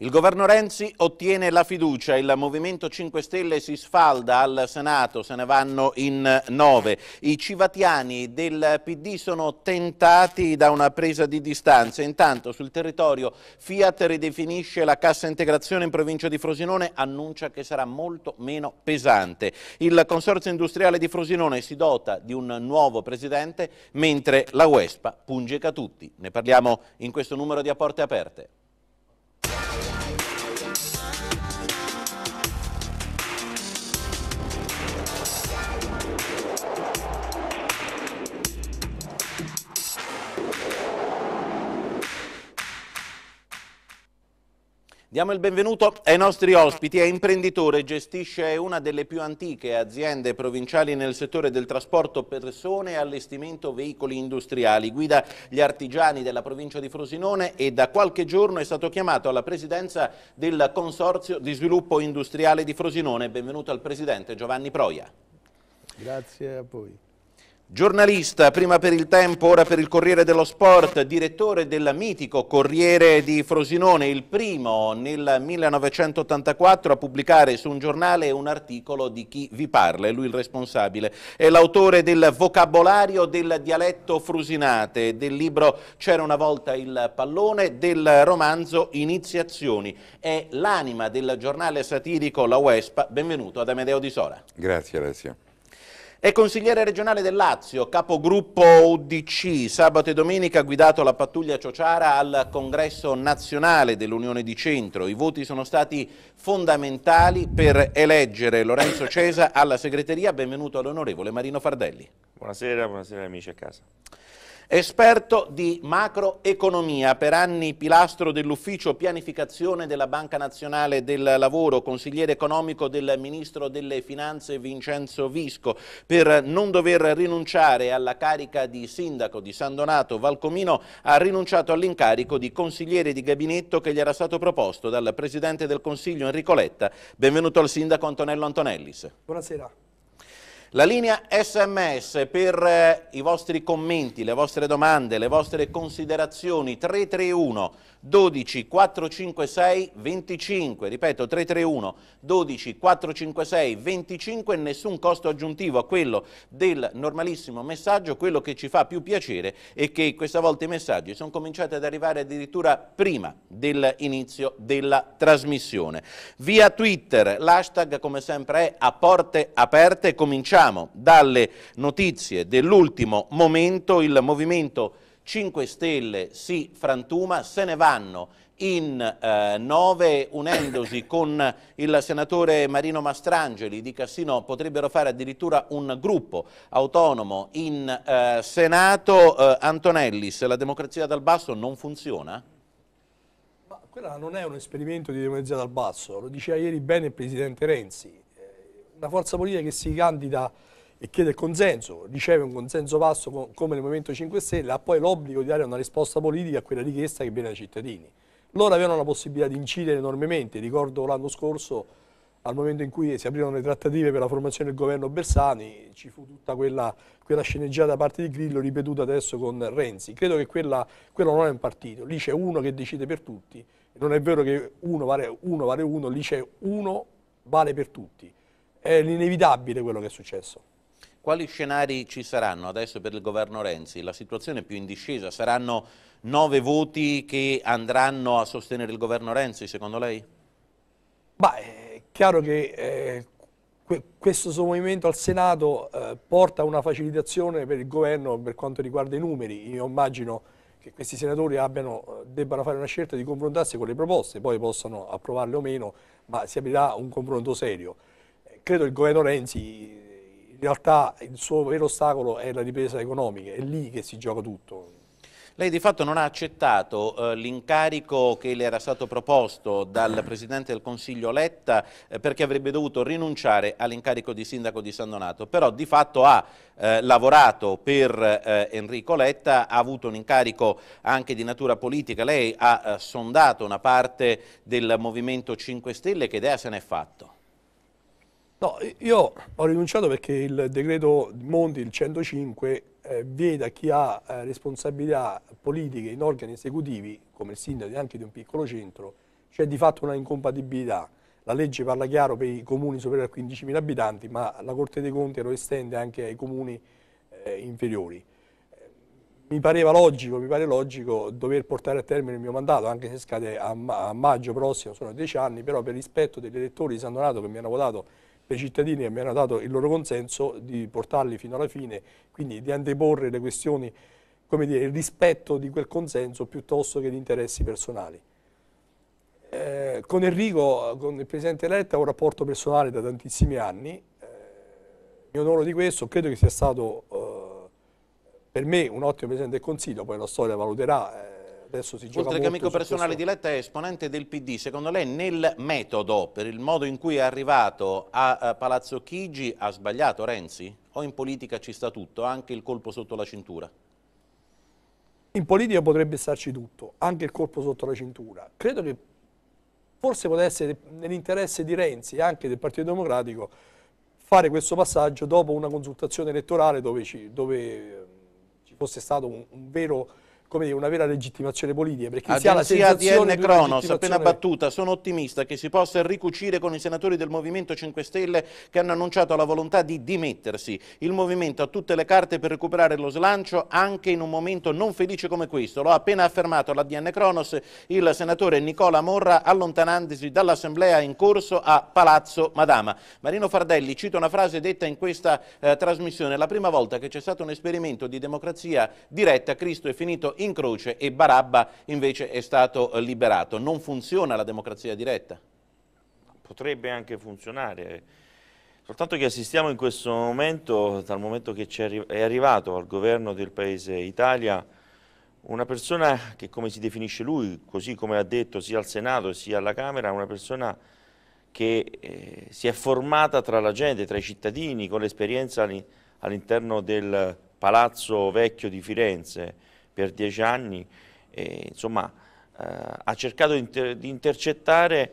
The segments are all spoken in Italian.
Il governo Renzi ottiene la fiducia, il Movimento 5 Stelle si sfalda al Senato, se ne vanno in nove. I civatiani del PD sono tentati da una presa di distanza. Intanto sul territorio Fiat ridefinisce la cassa integrazione in provincia di Frosinone, annuncia che sarà molto meno pesante. Il Consorzio Industriale di Frosinone si dota di un nuovo presidente, mentre la Uespa punge tutti. Ne parliamo in questo numero di A Porte Aperte. Diamo il benvenuto ai nostri ospiti. È imprenditore, gestisce una delle più antiche aziende provinciali nel settore del trasporto persone e allestimento veicoli industriali. Guida gli artigiani della provincia di Frosinone e da qualche giorno è stato chiamato alla presidenza del Consorzio di Sviluppo Industriale di Frosinone. Benvenuto al presidente Giovanni Proia. Grazie a voi. Giornalista, prima per il Tempo, ora per il Corriere dello Sport, direttore del mitico Corriere di Frosinone, il primo nel 1984 a pubblicare su un giornale un articolo di chi vi parla, è lui il responsabile. È l'autore del vocabolario del dialetto frusinate, del libro C'era una volta il pallone, del romanzo Iniziazioni. È l'anima del giornale satirico La Uespa. Benvenuto ad Amedeo Di Sora. Grazie Alessio. È consigliere regionale del Lazio, capogruppo UDC, sabato e domenica ha guidato la pattuglia Ciociara al congresso nazionale dell'Unione di Centro. I voti sono stati fondamentali per eleggere Lorenzo Cesa alla segreteria. Benvenuto all'onorevole Marino Fardelli. Buonasera, buonasera amici a casa. Esperto di macroeconomia, per anni pilastro dell'ufficio pianificazione della Banca Nazionale del Lavoro, consigliere economico del Ministro delle Finanze Vincenzo Visco, per non dover rinunciare alla carica di sindaco di San Donato Valcomino, ha rinunciato all'incarico di consigliere di gabinetto che gli era stato proposto dal Presidente del Consiglio Enrico Letta. Benvenuto al sindaco Antonello Antonellis. Buonasera. La linea sms per eh, i vostri commenti, le vostre domande, le vostre considerazioni 331 12 456 25, ripeto 331 12 456 25, nessun costo aggiuntivo a quello del normalissimo messaggio, quello che ci fa più piacere è che questa volta i messaggi sono cominciati ad arrivare addirittura prima dell'inizio della trasmissione. Via Twitter, l'hashtag come sempre è a porte aperte, cominciamo dalle notizie dell'ultimo momento, il movimento 5 Stelle si frantuma, se ne vanno in eh, nove unendosi con il senatore Marino Mastrangeli di Cassino potrebbero fare addirittura un gruppo autonomo in eh, Senato. Eh, Antonellis, la democrazia dal basso non funziona? Ma quella non è un esperimento di democrazia dal basso, lo diceva ieri bene il Presidente Renzi. Eh, una forza politica che si candida e chiede il consenso, riceve un consenso basso come nel Movimento 5 Stelle, ha poi l'obbligo di dare una risposta politica a quella richiesta che viene dai cittadini. Loro avevano la possibilità di incidere enormemente, ricordo l'anno scorso al momento in cui si aprirono le trattative per la formazione del governo Bersani, ci fu tutta quella, quella sceneggiata da parte di Grillo ripetuta adesso con Renzi. Credo che quella, quello non è un partito, lì c'è uno che decide per tutti, non è vero che uno vale uno, vale uno lì c'è uno vale per tutti. È l'inevitabile quello che è successo. Quali scenari ci saranno adesso per il governo Renzi? La situazione è più in discesa, saranno nove voti che andranno a sostenere il governo Renzi, secondo lei? Beh, è chiaro che eh, que questo suo movimento al Senato eh, porta a una facilitazione per il governo per quanto riguarda i numeri. Io immagino che questi senatori abbiano, eh, debbano fare una scelta di confrontarsi con le proposte, poi possano approvarle o meno, ma si aprirà un confronto serio. Eh, credo il governo Renzi in realtà il suo vero ostacolo è la ripresa economica, è lì che si gioca tutto. Lei di fatto non ha accettato eh, l'incarico che le era stato proposto dal Presidente del Consiglio Letta eh, perché avrebbe dovuto rinunciare all'incarico di Sindaco di San Donato, però di fatto ha eh, lavorato per eh, Enrico Letta, ha avuto un incarico anche di natura politica, lei ha eh, sondato una parte del Movimento 5 Stelle, che idea se ne è fatto? No, io ho rinunciato perché il decreto Monti, il 105, eh, vieta chi ha eh, responsabilità politiche in organi esecutivi, come il sindaco anche di un piccolo centro, c'è di fatto una incompatibilità. La legge parla chiaro per i comuni superiori a 15.000 abitanti, ma la Corte dei Conti lo estende anche ai comuni eh, inferiori. Mi pareva logico, mi pare logico dover portare a termine il mio mandato, anche se scade a, a maggio prossimo, sono dieci anni, però per rispetto degli elettori di San Donato che mi hanno votato i cittadini che mi hanno dato il loro consenso di portarli fino alla fine, quindi di anteporre le questioni, come dire, il rispetto di quel consenso piuttosto che di interessi personali. Eh, con Enrico, con il Presidente Letta, ho un rapporto personale da tantissimi anni, eh, mi onoro di questo, credo che sia stato eh, per me un ottimo Presidente del Consiglio, poi la storia valuterà, eh, adesso si gioca Oltre che amico personale questo... di Letta è esponente del PD, secondo lei nel metodo, per il modo in cui è arrivato a, Palazzo Chigi, ha sbagliato Renzi? O in politica ci sta tutto, anche il colpo sotto la cintura? In politica potrebbe starci tutto, anche il colpo sotto la cintura. Credo che forse potesse essere nell'interesse di Renzi e anche del Partito Democratico fare questo passaggio dopo una consultazione elettorale dove ci, dove eh, ci fosse stato un, un vero come dire, una vera legittimazione politica. Perché Agenzia si ha la DN Cronos, appena battuta, sono ottimista che si possa ricucire con i senatori del Movimento 5 Stelle che hanno annunciato la volontà di dimettersi. Il Movimento ha tutte le carte per recuperare lo slancio anche in un momento non felice come questo. Lo ha appena affermato alla DN Cronos il senatore Nicola Morra allontanandosi dall'assemblea in corso a Palazzo Madama. Marino Fardelli cita una frase detta in questa eh, trasmissione, la prima volta che c'è stato un esperimento di democrazia diretta, Cristo è finito in croce e Barabba invece è stato eh, liberato. Non funziona la democrazia diretta? Potrebbe anche funzionare, soltanto che assistiamo in questo momento, dal momento che è arrivato al governo del paese Italia, una persona che come si definisce lui, così come ha detto sia al Senato sia alla Camera, una persona che eh, si è formata tra la gente, tra i cittadini, con l'esperienza all'interno del Palazzo Vecchio di Firenze, per dieci anni, e, insomma eh, ha cercato di, inter di intercettare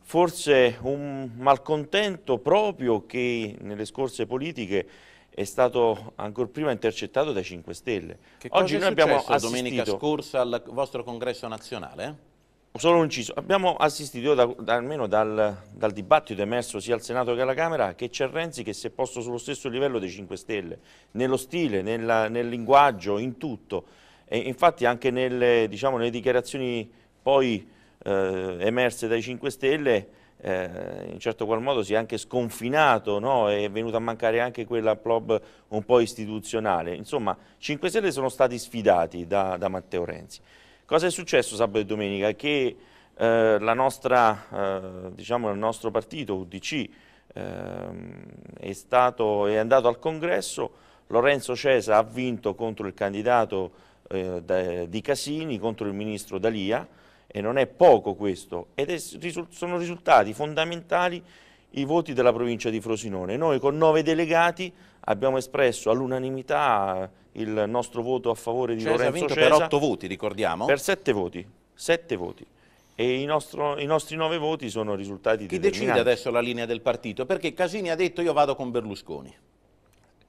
forse un malcontento proprio che nelle scorse politiche è stato ancor prima intercettato dai 5 Stelle. Che Oggi noi abbiamo assistito domenica scorsa al vostro congresso nazionale? Solo un inciso, abbiamo assistito da, da, almeno dal, dal, dibattito emerso sia al Senato che alla Camera che c'è Renzi che si è posto sullo stesso livello dei 5 Stelle, nello stile, nella, nel linguaggio, in tutto. E infatti anche nelle, diciamo, nelle dichiarazioni poi eh, emerse dai 5 Stelle eh, in certo qual modo si è anche sconfinato, no? è venuta a mancare anche quella plob un po' istituzionale. Insomma, 5 Stelle sono stati sfidati da, da Matteo Renzi. Cosa è successo sabato e domenica? Che eh, nostra, eh, diciamo, il nostro partito, UDC, ehm, è, stato, è andato al congresso, Lorenzo Cesa ha vinto contro il candidato eh, da, di Casini contro il ministro Dalia e non è poco questo ed è, sono risultati fondamentali i voti della provincia di Frosinone. Noi con nove delegati abbiamo espresso all'unanimità il nostro voto a favore di Cesa Lorenzo Cesa. per otto voti, ricordiamo? Per sette voti, sette voti. E i, nostro, i nostri nove voti sono risultati Chi decide adesso la linea del partito? Perché Casini ha detto io vado con Berlusconi.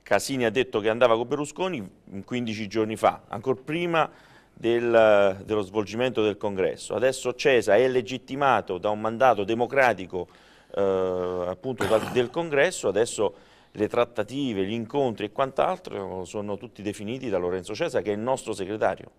Casini ha detto che andava con Berlusconi 15 giorni fa, ancora prima del, dello svolgimento del congresso. Adesso Cesa è legittimato da un mandato democratico eh, appunto dal, del congresso, adesso le trattative, gli incontri e quant'altro sono tutti definiti da Lorenzo Cesa che è il nostro segretario.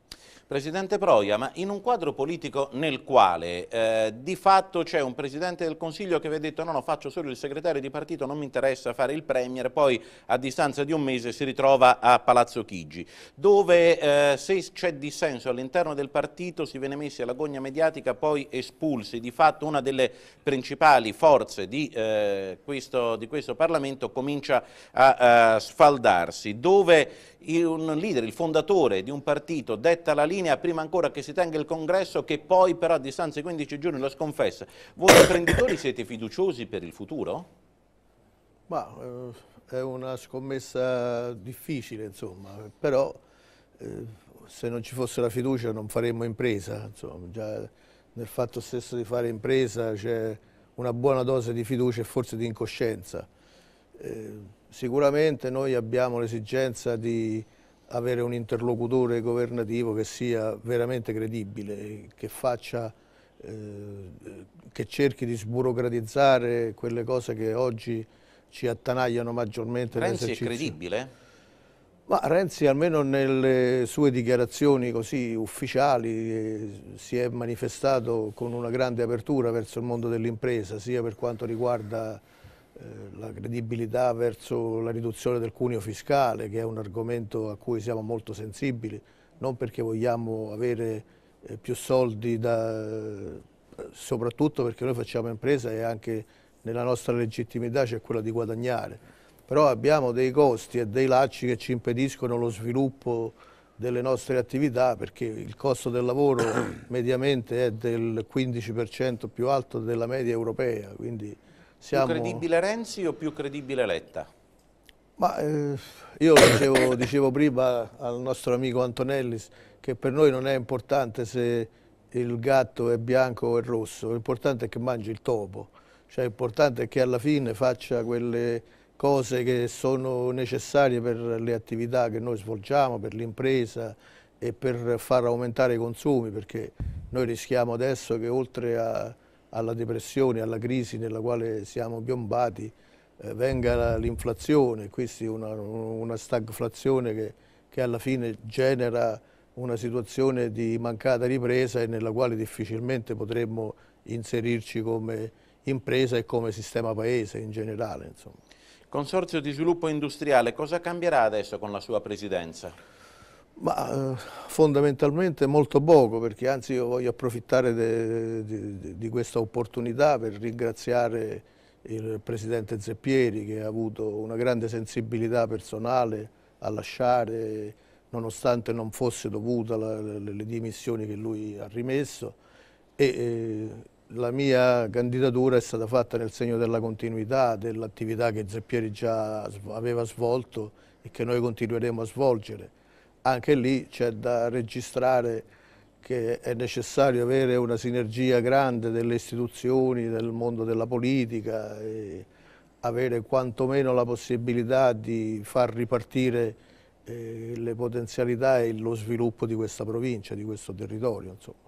Presidente Proia, ma in un quadro politico nel quale eh, di fatto c'è un Presidente del Consiglio che vi ha detto no, no, faccio solo il segretario di partito, non mi interessa fare il Premier, poi a distanza di un mese si ritrova a Palazzo Chigi, dove eh, se c'è dissenso all'interno del partito si viene messi alla gogna mediatica, poi espulsi, di fatto una delle principali forze di, eh, questo, di questo, Parlamento comincia a, a sfaldarsi, dove un leader, il fondatore di un partito detta la linea prima ancora che si tenga il congresso che poi però a distanza di 15 giorni lo sconfessa. Voi imprenditori siete fiduciosi per il futuro? Ma, eh, è una scommessa difficile insomma, però eh, se non ci fosse la fiducia non faremmo impresa, insomma, già nel fatto stesso di fare impresa c'è una buona dose di fiducia e forse di incoscienza. Eh, Sicuramente noi abbiamo l'esigenza di avere un interlocutore governativo che sia veramente credibile, che faccia eh, che cerchi di sburocratizzare quelle cose che oggi ci attanagliano maggiormente. Renzi è credibile? Ma Renzi almeno nelle sue dichiarazioni così ufficiali eh, si è manifestato con una grande apertura verso il mondo dell'impresa, sia per quanto riguarda la credibilità verso la riduzione del cuneo fiscale, che è un argomento a cui siamo molto sensibili, non perché vogliamo avere eh, più soldi, da, soprattutto perché noi facciamo impresa e anche nella nostra legittimità c'è quella di guadagnare, però abbiamo dei costi e dei lacci che ci impediscono lo sviluppo delle nostre attività perché il costo del lavoro mediamente è del 15% più alto della media europea. Quindi siamo... Più credibile Renzi o più credibile Letta? Ma, eh, io dicevo, dicevo, prima al nostro amico Antonellis che per noi non è importante se il gatto è bianco o è rosso, l'importante è che mangi il topo, cioè l'importante è che alla fine faccia quelle cose che sono necessarie per le attività che noi svolgiamo, per l'impresa e per far aumentare i consumi, perché noi rischiamo adesso che oltre a, alla depressione, alla crisi nella quale siamo piombati, eh, venga l'inflazione, questa una, una stagflazione che, che alla fine genera una situazione di mancata ripresa e nella quale difficilmente potremmo inserirci come impresa e come sistema paese in generale. Insomma. Consorzio di sviluppo industriale, cosa cambierà adesso con la sua presidenza? Ma, eh, fondamentalmente molto poco, perché anzi io voglio approfittare di questa opportunità per ringraziare il Presidente Zeppieri che ha avuto una grande sensibilità personale a lasciare, nonostante non fosse dovuta la, le, le, dimissioni che lui ha rimesso, e eh, la mia candidatura è stata fatta nel segno della continuità dell'attività che Zeppieri già aveva svolto e che noi continueremo a svolgere. Anche lì c'è da registrare che è necessario avere una sinergia grande delle istituzioni, del mondo della politica e avere quantomeno la possibilità di far ripartire eh, le potenzialità e lo sviluppo di questa provincia, di questo territorio. Insomma.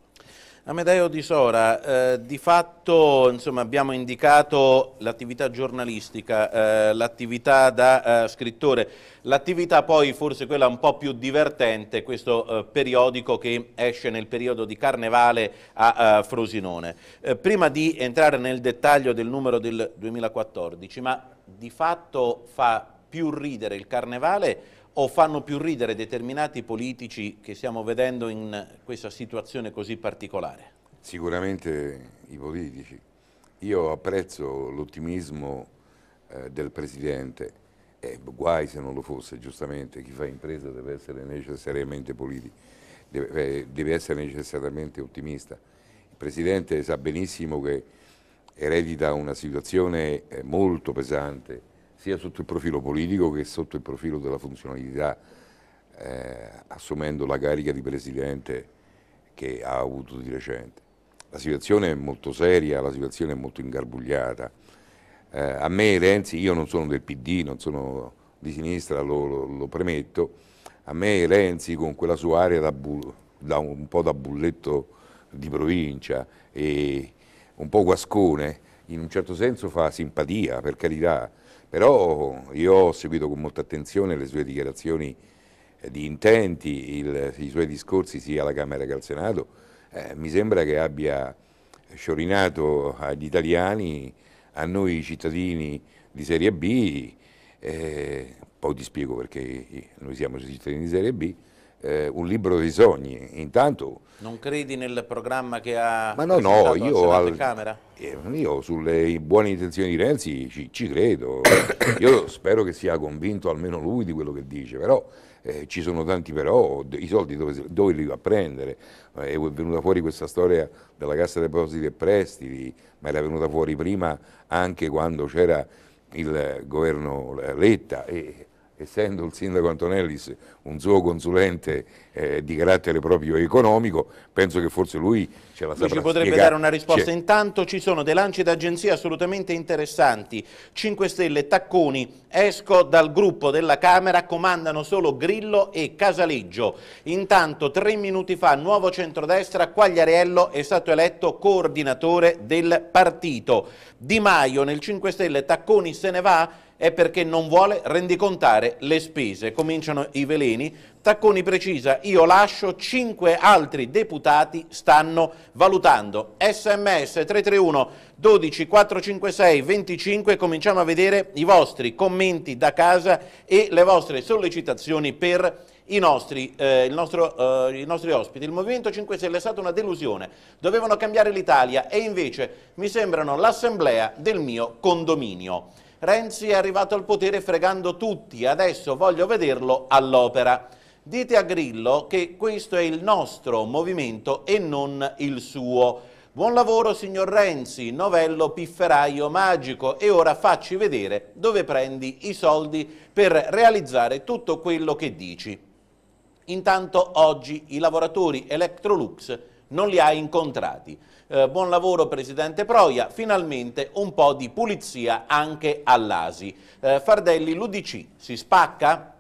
Amedeo Di Sora, eh, di fatto insomma, abbiamo indicato l'attività giornalistica, eh, l'attività da eh, scrittore, l'attività poi forse quella un po' più divertente, questo eh, periodico che esce nel periodo di Carnevale a Frosinone. Eh, prima di entrare nel dettaglio del numero del 2014, ma di fatto fa più ridere il Carnevale o fanno più ridere determinati politici che stiamo vedendo in questa situazione così particolare? Sicuramente i politici. Io apprezzo l'ottimismo eh, del Presidente, eh, guai se non lo fosse, giustamente, chi fa impresa deve essere necessariamente politico, deve, eh, deve essere necessariamente ottimista. Il Presidente sa benissimo che eredita una situazione eh, molto pesante, sia sotto il profilo politico che sotto il profilo della funzionalità, eh, assumendo la carica di Presidente che ha avuto di recente. La situazione è molto seria, la situazione è molto ingarbugliata. Eh, a me Renzi, io non sono del PD, non sono di sinistra, lo, lo, lo premetto, a me Renzi con quella sua area da, da un po' da bulletto di provincia e un po' guascone, in un certo senso fa simpatia, per carità, però io ho seguito con molta attenzione le sue dichiarazioni eh, di intenti, il, i suoi discorsi sia alla Camera che al Senato, eh, mi sembra che abbia sciorinato agli italiani, a noi cittadini di Serie B, eh, poi ti spiego perché noi siamo cittadini di Serie B, eh, un libro dei sogni. Intanto, non credi nel programma che ha ma no, no, io, al, Camera? Eh, io sulle buone intenzioni di Renzi ci, ci credo. io spero che sia convinto almeno lui di quello che dice, però eh, ci sono tanti però, i soldi dove, dove li va a prendere? Eh, è venuta fuori questa storia della Cassa Depositi e Prestiti, ma era venuta fuori prima anche quando c'era il governo Letta e essendo il sindaco Antonellis un suo consulente eh, di carattere proprio economico, penso che forse lui ce la saprà Lui ci potrebbe spiegare. dare una risposta. Intanto ci sono dei lanci d'agenzia assolutamente interessanti. 5 Stelle, Tacconi, esco dal gruppo della Camera, comandano solo Grillo e Casaleggio. Intanto, tre minuti fa, nuovo centrodestra, Quagliariello è stato eletto coordinatore del partito. Di Maio nel 5 Stelle, Tacconi se ne va? È perché non vuole rendicontare le spese. Cominciano i veleni. Tacconi precisa, io lascio, cinque altri deputati stanno valutando. Sms 331 12 456 25, cominciamo a vedere i vostri commenti da casa e le vostre sollecitazioni per i nostri, eh, nostro, eh, i nostri ospiti. Il Movimento 5 Stelle è stata una delusione, dovevano cambiare l'Italia e invece mi sembrano l'assemblea del mio condominio. Renzi è arrivato al potere fregando tutti, adesso voglio vederlo all'opera. Dite a Grillo che questo è il nostro movimento e non il suo. Buon lavoro signor Renzi, novello pifferaio magico e ora facci vedere dove prendi i soldi per realizzare tutto quello che dici. Intanto oggi i lavoratori Electrolux non li ha incontrati. Eh, buon lavoro Presidente Proia, finalmente un po' di pulizia anche all'ASI. Eh, Fardelli, l'UDC si spacca?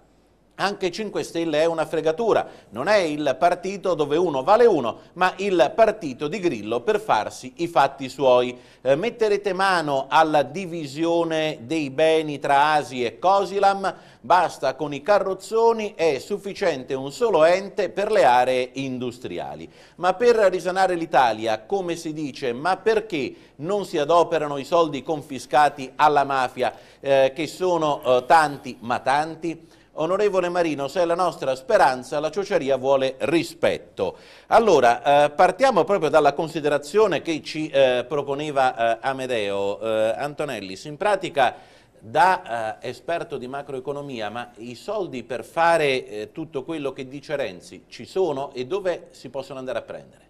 Anche 5 Stelle è una fregatura, non è il partito dove uno vale uno, ma il partito di Grillo per farsi i fatti suoi. Eh, metterete mano alla divisione dei beni tra Asi e Cosilam, basta con i carrozzoni, è sufficiente un solo ente per le aree industriali. Ma per risanare l'Italia, come si dice, ma perché non si adoperano i soldi confiscati alla mafia, eh, che sono eh, tanti ma tanti? Onorevole Marino, se è la nostra speranza, la ciociaria vuole rispetto. Allora, eh, partiamo proprio dalla considerazione che ci eh, proponeva eh, Amedeo eh, Antonellis. In pratica, da eh, esperto di macroeconomia, ma i soldi per fare eh, tutto quello che dice Renzi ci sono e dove si possono andare a prendere?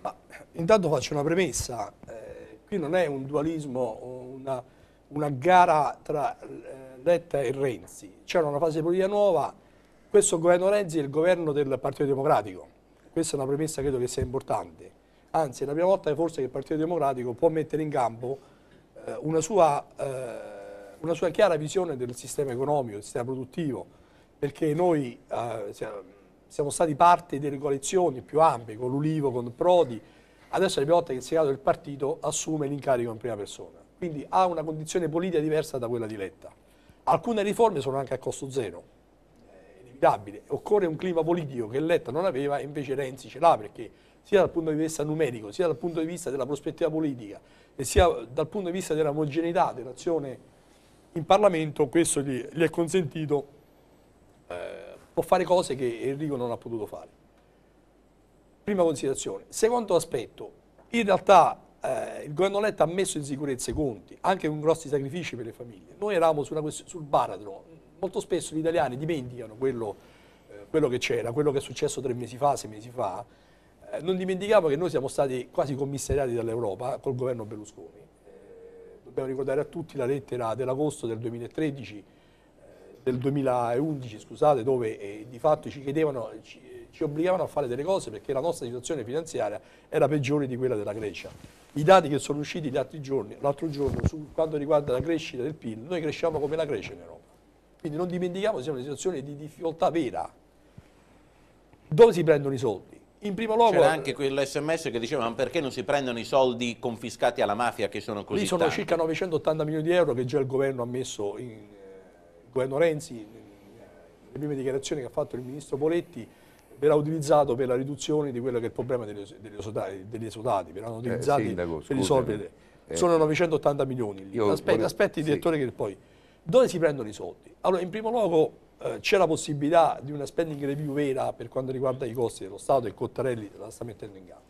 Ma, intanto faccio una premessa, qui non è un dualismo, una, una gara tra Letta e Renzi, c'era una fase politica nuova, questo governo Renzi è il governo del Partito Democratico, questa è una premessa credo che sia importante, anzi è la prima volta che forse il Partito Democratico può mettere in campo eh, una, sua, eh, una sua chiara visione del sistema economico, del sistema produttivo, perché noi eh, siamo- stati parte delle coalizioni più ampie, con l'Ulivo, con Prodi, adesso è la prima volta che il segreto del partito assume l'incarico in prima persona, quindi ha una condizione politica diversa da quella di Letta. Alcune riforme sono anche a costo zero, è inevitabile, occorre un clima politico che Letta non aveva e invece Renzi ce l'ha perché sia dal punto di vista numerico, sia dal punto di vista della prospettiva politica e sia dal punto di vista della omogeneità dell'azione in Parlamento, questo gli, gli è consentito, eh, può fare cose che Enrico non ha potuto fare. Prima considerazione. Secondo aspetto, in realtà eh, il governo Letta ha messo in sicurezza i conti, anche con grossi sacrifici per le famiglie. Noi eravamo sul baratro, molto spesso gli italiani dimenticano quello, eh, quello che c'era, quello che è successo tre mesi fa, sei mesi fa. Eh, non dimentichiamo che noi siamo stati quasi commissariati dall'Europa col governo Berlusconi. Eh, dobbiamo ricordare a tutti la lettera dell'agosto del 2013 eh, del 2011, scusate, dove eh, di fatto ci chiedevano, ci, ci obbligavano a fare delle cose perché la nostra situazione finanziaria era peggiore di quella della Grecia. I dati che sono usciti l'altro giorno su quanto riguarda la crescita del PIL, noi cresciamo come la Grecia in Europa. Quindi non dimentichiamo, siamo in una situazione di difficoltà vera. Dove si prendono i soldi? In primo luogo, C'era anche quell'SMS che diceva ma perché non si prendono i soldi confiscati alla mafia che sono così lì sono tanti? circa 980 milioni di euro che già il governo ha messo, in, eh, il governo Renzi, in- nelle prime dichiarazioni che ha fatto il ministro Poletti, verrà utilizzato per la riduzione di quello che è il problema degli, degli esodati, degli esodati, verranno utilizzati Eh, Sindaco, per scusami. risolvere. Eh, sono 980 milioni. lì. Aspetti, volevo- aspetti sì. direttore, che poi dove si prendono i soldi? Allora, in primo luogo eh, c'è la possibilità di una spending review vera per quanto riguarda i costi dello Stato e Cottarelli la sta mettendo in campo.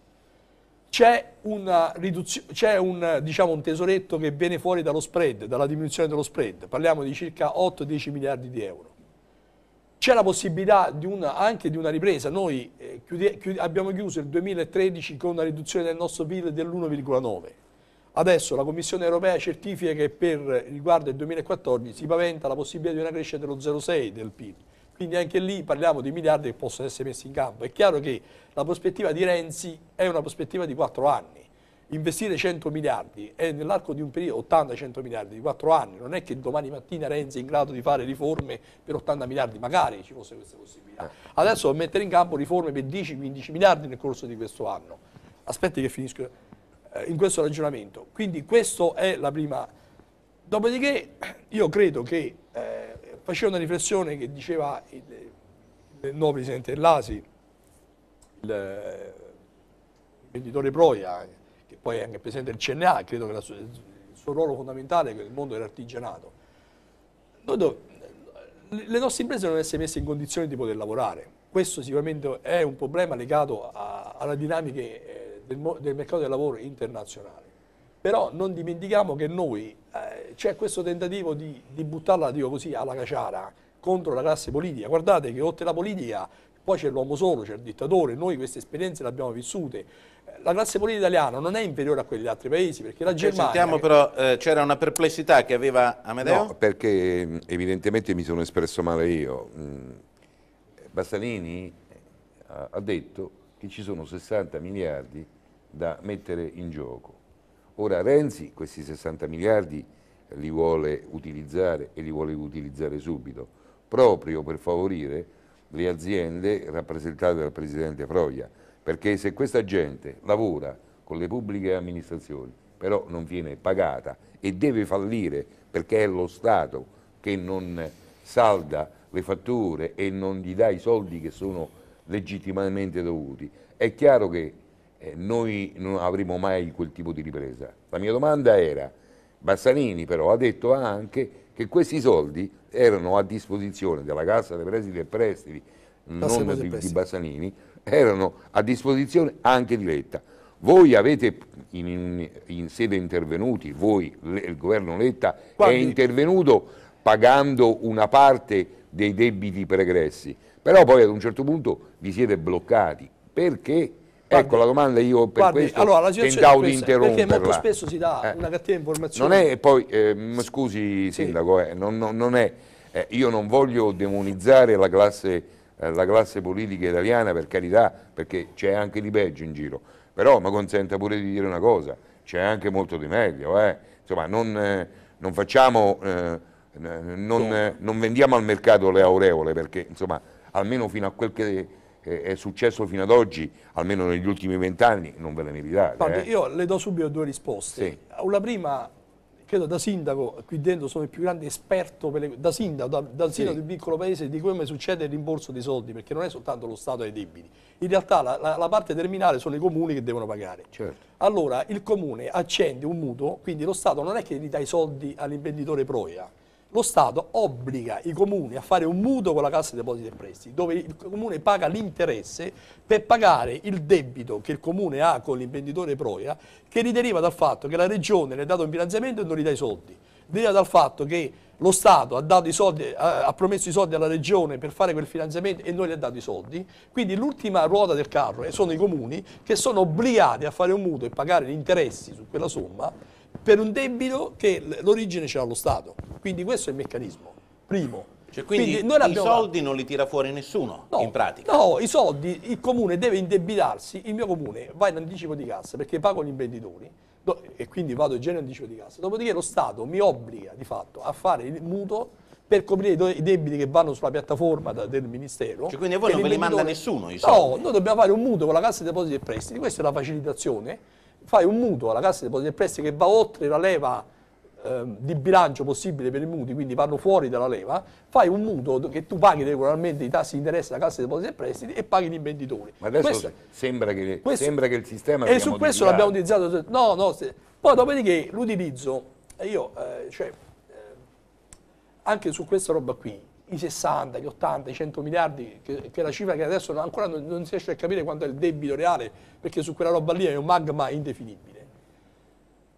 C'è un, diciamo, un tesoretto che viene fuori dallo spread, dalla diminuzione dello spread, parliamo di circa 8-10 miliardi di euro. C'è la possibilità di una- anche di una ripresa, noi eh, chiudi- chiudi- abbiamo chiuso il 2013 con una riduzione del nostro PIL dell'1,9, Adesso la Commissione europea certifica che per riguardo il 2014 si paventa la possibilità di una crescita dello 0,6 del PIL. Quindi anche lì parliamo di miliardi che possono essere messi in campo. È chiaro che la prospettiva di Renzi è una prospettiva di 4 anni. Investire 100 miliardi e nell'arco di un periodo 80-100 miliardi di 4 anni, non è che domani mattina Renzi è in grado di fare riforme per 80 miliardi, magari ci fosse questa possibilità. Adesso mettere in campo riforme per 10-15 miliardi nel corso di questo anno. Aspetti che finisco eh, in questo ragionamento. Quindi questa è la prima. Dopodiché io credo che eh, faceva una riflessione che diceva il, il nuovo presidente dell'ASI, il, venditore Proia, poi è anche presidente del CNA, credo che sua, il suo ruolo fondamentale è nel mondo dell'artigianato. Le nostre imprese devono essere messe in condizione di poter lavorare. Questo sicuramente è un problema legato a, alla dinamiche eh, del, del mercato del lavoro internazionale. Però non dimentichiamo che noi eh, c'è questo tentativo di, di buttarla, dico così, alla caciara contro la classe politica. Guardate che oltre la politica poi c'è l'uomo solo, c'è il dittatore, noi queste esperienze le abbiamo vissute. La classe politica italiana non è inferiore a quelle di altri paesi perché la Germania... Sentiamo però, eh, c'era una perplessità che aveva Amedeo? No, perché evidentemente mi sono espresso male io. Bassanini ha detto che ci sono 60 miliardi da mettere in gioco. Ora Renzi questi 60 miliardi li vuole utilizzare e li vuole utilizzare subito, proprio per favorire le aziende rappresentate dal Presidente Proia, perché se questa gente lavora con le pubbliche amministrazioni, però non viene pagata e deve fallire perché è lo Stato che non salda le fatture e non gli dà i soldi che sono legittimamente dovuti, è chiaro che eh, noi non avremo mai quel tipo di ripresa. La mia domanda era, Bassanini però ha detto anche che questi soldi erano a disposizione della Cassa dei Prestiti e Prestiti, non di, di Bassanini, erano a disposizione anche di Letta. Voi avete in, in, in sede intervenuti, voi, il governo Letta, Guardi. è intervenuto pagando una parte dei debiti pregressi, però poi ad un certo punto vi siete bloccati. Perché? Guardi, ecco la domanda io per guardi, questo allora, tentavo di interromperla. Perché molto spesso si dà eh. una cattiva informazione. Non è, poi, eh, scusi Sindaco, eh, non, non, non è, eh, io non voglio demonizzare la classe, la classe, politica italiana per carità, perché c'è anche di peggio in giro, però mi consenta pure di dire una cosa, c'è anche molto di meglio, eh. insomma non, eh, non facciamo, non, non vendiamo al mercato le aureole, perché insomma almeno fino a quel che è successo fino ad oggi, almeno negli ultimi vent'anni, non ve le meritate. Guardi, eh? io le do subito due risposte. Sì. La prima, credo da sindaco, qui dentro sono il più grande esperto, le, da sindaco, da, dal sindaco sì. di un piccolo paese, di come succede il rimborso dei soldi, perché non è soltanto lo Stato ai debiti. In realtà la, la, la parte terminale sono i comuni che devono pagare. Certo. Allora il comune accende un mutuo, quindi lo Stato non è che gli dà i soldi all'imprenditore Proia, lo Stato obbliga i comuni a fare un mutuo con la Cassa Depositi e Prestiti, dove il comune paga l'interesse per pagare il debito che il comune ha con l'imprenditore Proia, che rideriva dal fatto che la regione le ha dato un finanziamento e non gli dà i soldi. Deriva dal fatto che lo Stato ha, soldi, ha, promesso i soldi alla regione per fare quel finanziamento e non gli ha dato i soldi, quindi l'ultima ruota del carro sono i comuni che sono obbligati a fare un mutuo e pagare gli interessi su quella somma per un debito che l'origine ce l'ha lo Stato. Quindi questo è il meccanismo. Primo. Cioè, quindi, quindi i soldi non li tira fuori nessuno, no, in pratica? No, i soldi, il comune deve indebitarsi, il mio comune va in anticipo di cassa perché pago gli imprenditori e quindi vado in genere anticipo di cassa. Dopodiché lo Stato mi obbliga di fatto a fare il mutuo per coprire i debiti che vanno sulla piattaforma del Ministero. Cioè, quindi a voi non ve li manda nessuno i soldi? No, noi dobbiamo fare un mutuo con la Cassa dei Depositi e Prestiti, questa è la facilitazione fai un mutuo alla Cassa dei Depositi e Prestiti che va oltre la leva eh, di bilancio possibile per i mutui, quindi vanno fuori dalla leva, fai un mutuo che tu paghi regolarmente i tassi di interesse alla Cassa dei Depositi e Prestiti e paghi gli imprenditori. Ma adesso questo, sembra, che, questo, sembra, che, il sistema... E su questo l'abbiamo utilizzato... No, no, se, poi dopodiché l'utilizzo, io, eh, cioè, eh, anche su questa roba qui, i 60, gli 80, i 100 miliardi, che, che è la cifra che adesso ancora non, non, si riesce a capire quanto è il debito reale, perché su quella roba lì è un magma indefinibile.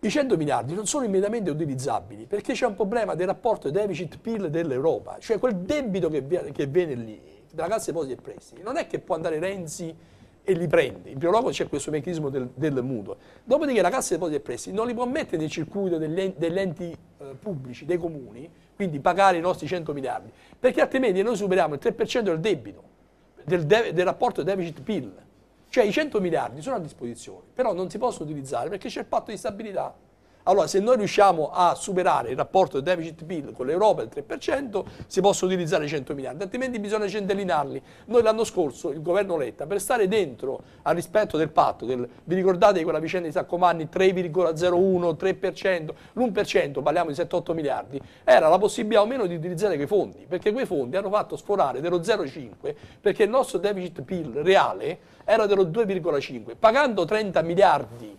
I 100 miliardi non sono immediatamente utilizzabili perché c'è un problema del rapporto deficit-PIL dell'Europa, cioè quel debito che che viene lì, della Cassa Depositi e Prestiti. Non è che può andare Renzi e li prende. In primo luogo c'è questo meccanismo del, del, mutuo. Dopodiché la Cassa Depositi e Prestiti non li può mettere nel circuito degli, degli enti eh, pubblici, dei comuni, quindi pagare i nostri 100 miliardi, perché altrimenti noi superiamo il 3% del debito, del, de del rapporto deficit-PIL. Cioè i 100 miliardi sono a disposizione, però non si possono utilizzare perché c'è il patto di stabilità. Allora, se noi riusciamo a superare il rapporto del deficit PIL con l'Europa del 3%, si possono utilizzare i 100 miliardi, altrimenti bisogna centellinarli. Noi l'anno scorso, il governo Letta, per stare dentro al rispetto del patto, del, vi ricordate quella vicenda di Saccomanni, 3,01, 3%, l'1%, parliamo di 7-8 miliardi, era la possibilità o meno di utilizzare quei fondi, perché quei fondi hanno fatto sforare dello 0,5, perché il nostro deficit PIL reale era dello 2,5, pagando 30 miliardi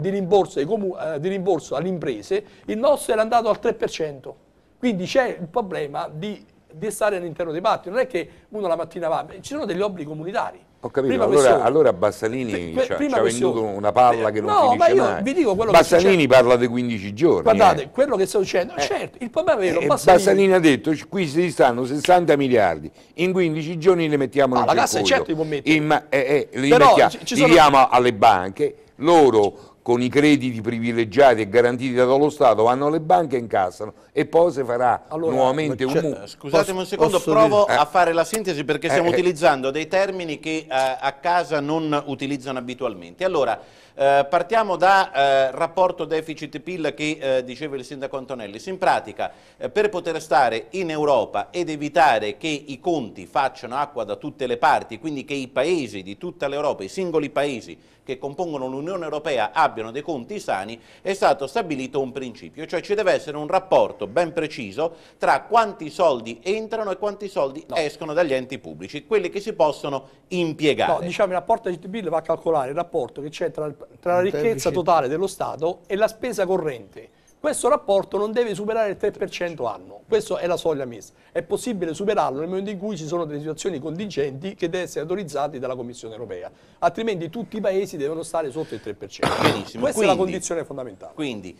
di rimborso, eh, di rimborso alle imprese, il nostro era andato al 3%. Quindi c'è il problema di, di stare all'interno dei patti. Non è che uno la mattina va, ci sono degli obblighi comunitari. Ho capito, allora, allora, Bassanini ci ha venduto una palla che non no, finisce ma mai. Vi dico Bassanini parla di 15 giorni. Guardate, eh. quello che sta succedendo, eh. certo, il problema è vero. Eh, Bassanini... Bassanini... ha detto, qui si stanno 60 miliardi, in 15 giorni li mettiamo no, nel la circuito. cassa certo li può mettere. In, eh, li, Però, mettiamo, ci li sono... diamo alle banche, loro con i crediti privilegiati e garantiti dallo Stato vanno alle banche e incassano e poi si farà allora, nuovamente un mu- Scusatemi un secondo, provo a fare la sintesi perché stiamo eh, utilizzando dei termini che eh, a casa non utilizzano abitualmente. Allora, eh, partiamo da eh, rapporto deficit-PIL che eh, diceva il sindaco Antonelli. In pratica, eh, per poter stare in Europa ed evitare che i conti facciano acqua da tutte le parti, quindi che i paesi di tutta l'Europa, i singoli paesi che compongono l'Unione Europea abbiano dei conti sani, è stato stabilito un principio, cioè ci deve essere un rapporto ben preciso tra quanti soldi entrano e quanti soldi no. escono dagli enti pubblici, quelli che si possono impiegare. No, diciamo il rapporto deficit-PIL va a calcolare il rapporto che c'è tra, tra la ricchezza totale dello Stato e la spesa corrente. Questo rapporto non deve superare il 3% anno, questa è la soglia messa. È possibile superarlo nel momento in cui ci sono delle situazioni contingenti che devono essere autorizzate dalla Commissione europea, altrimenti tutti i paesi devono stare sotto il 3%. Benissimo. Questa quindi, è la condizione fondamentale. Quindi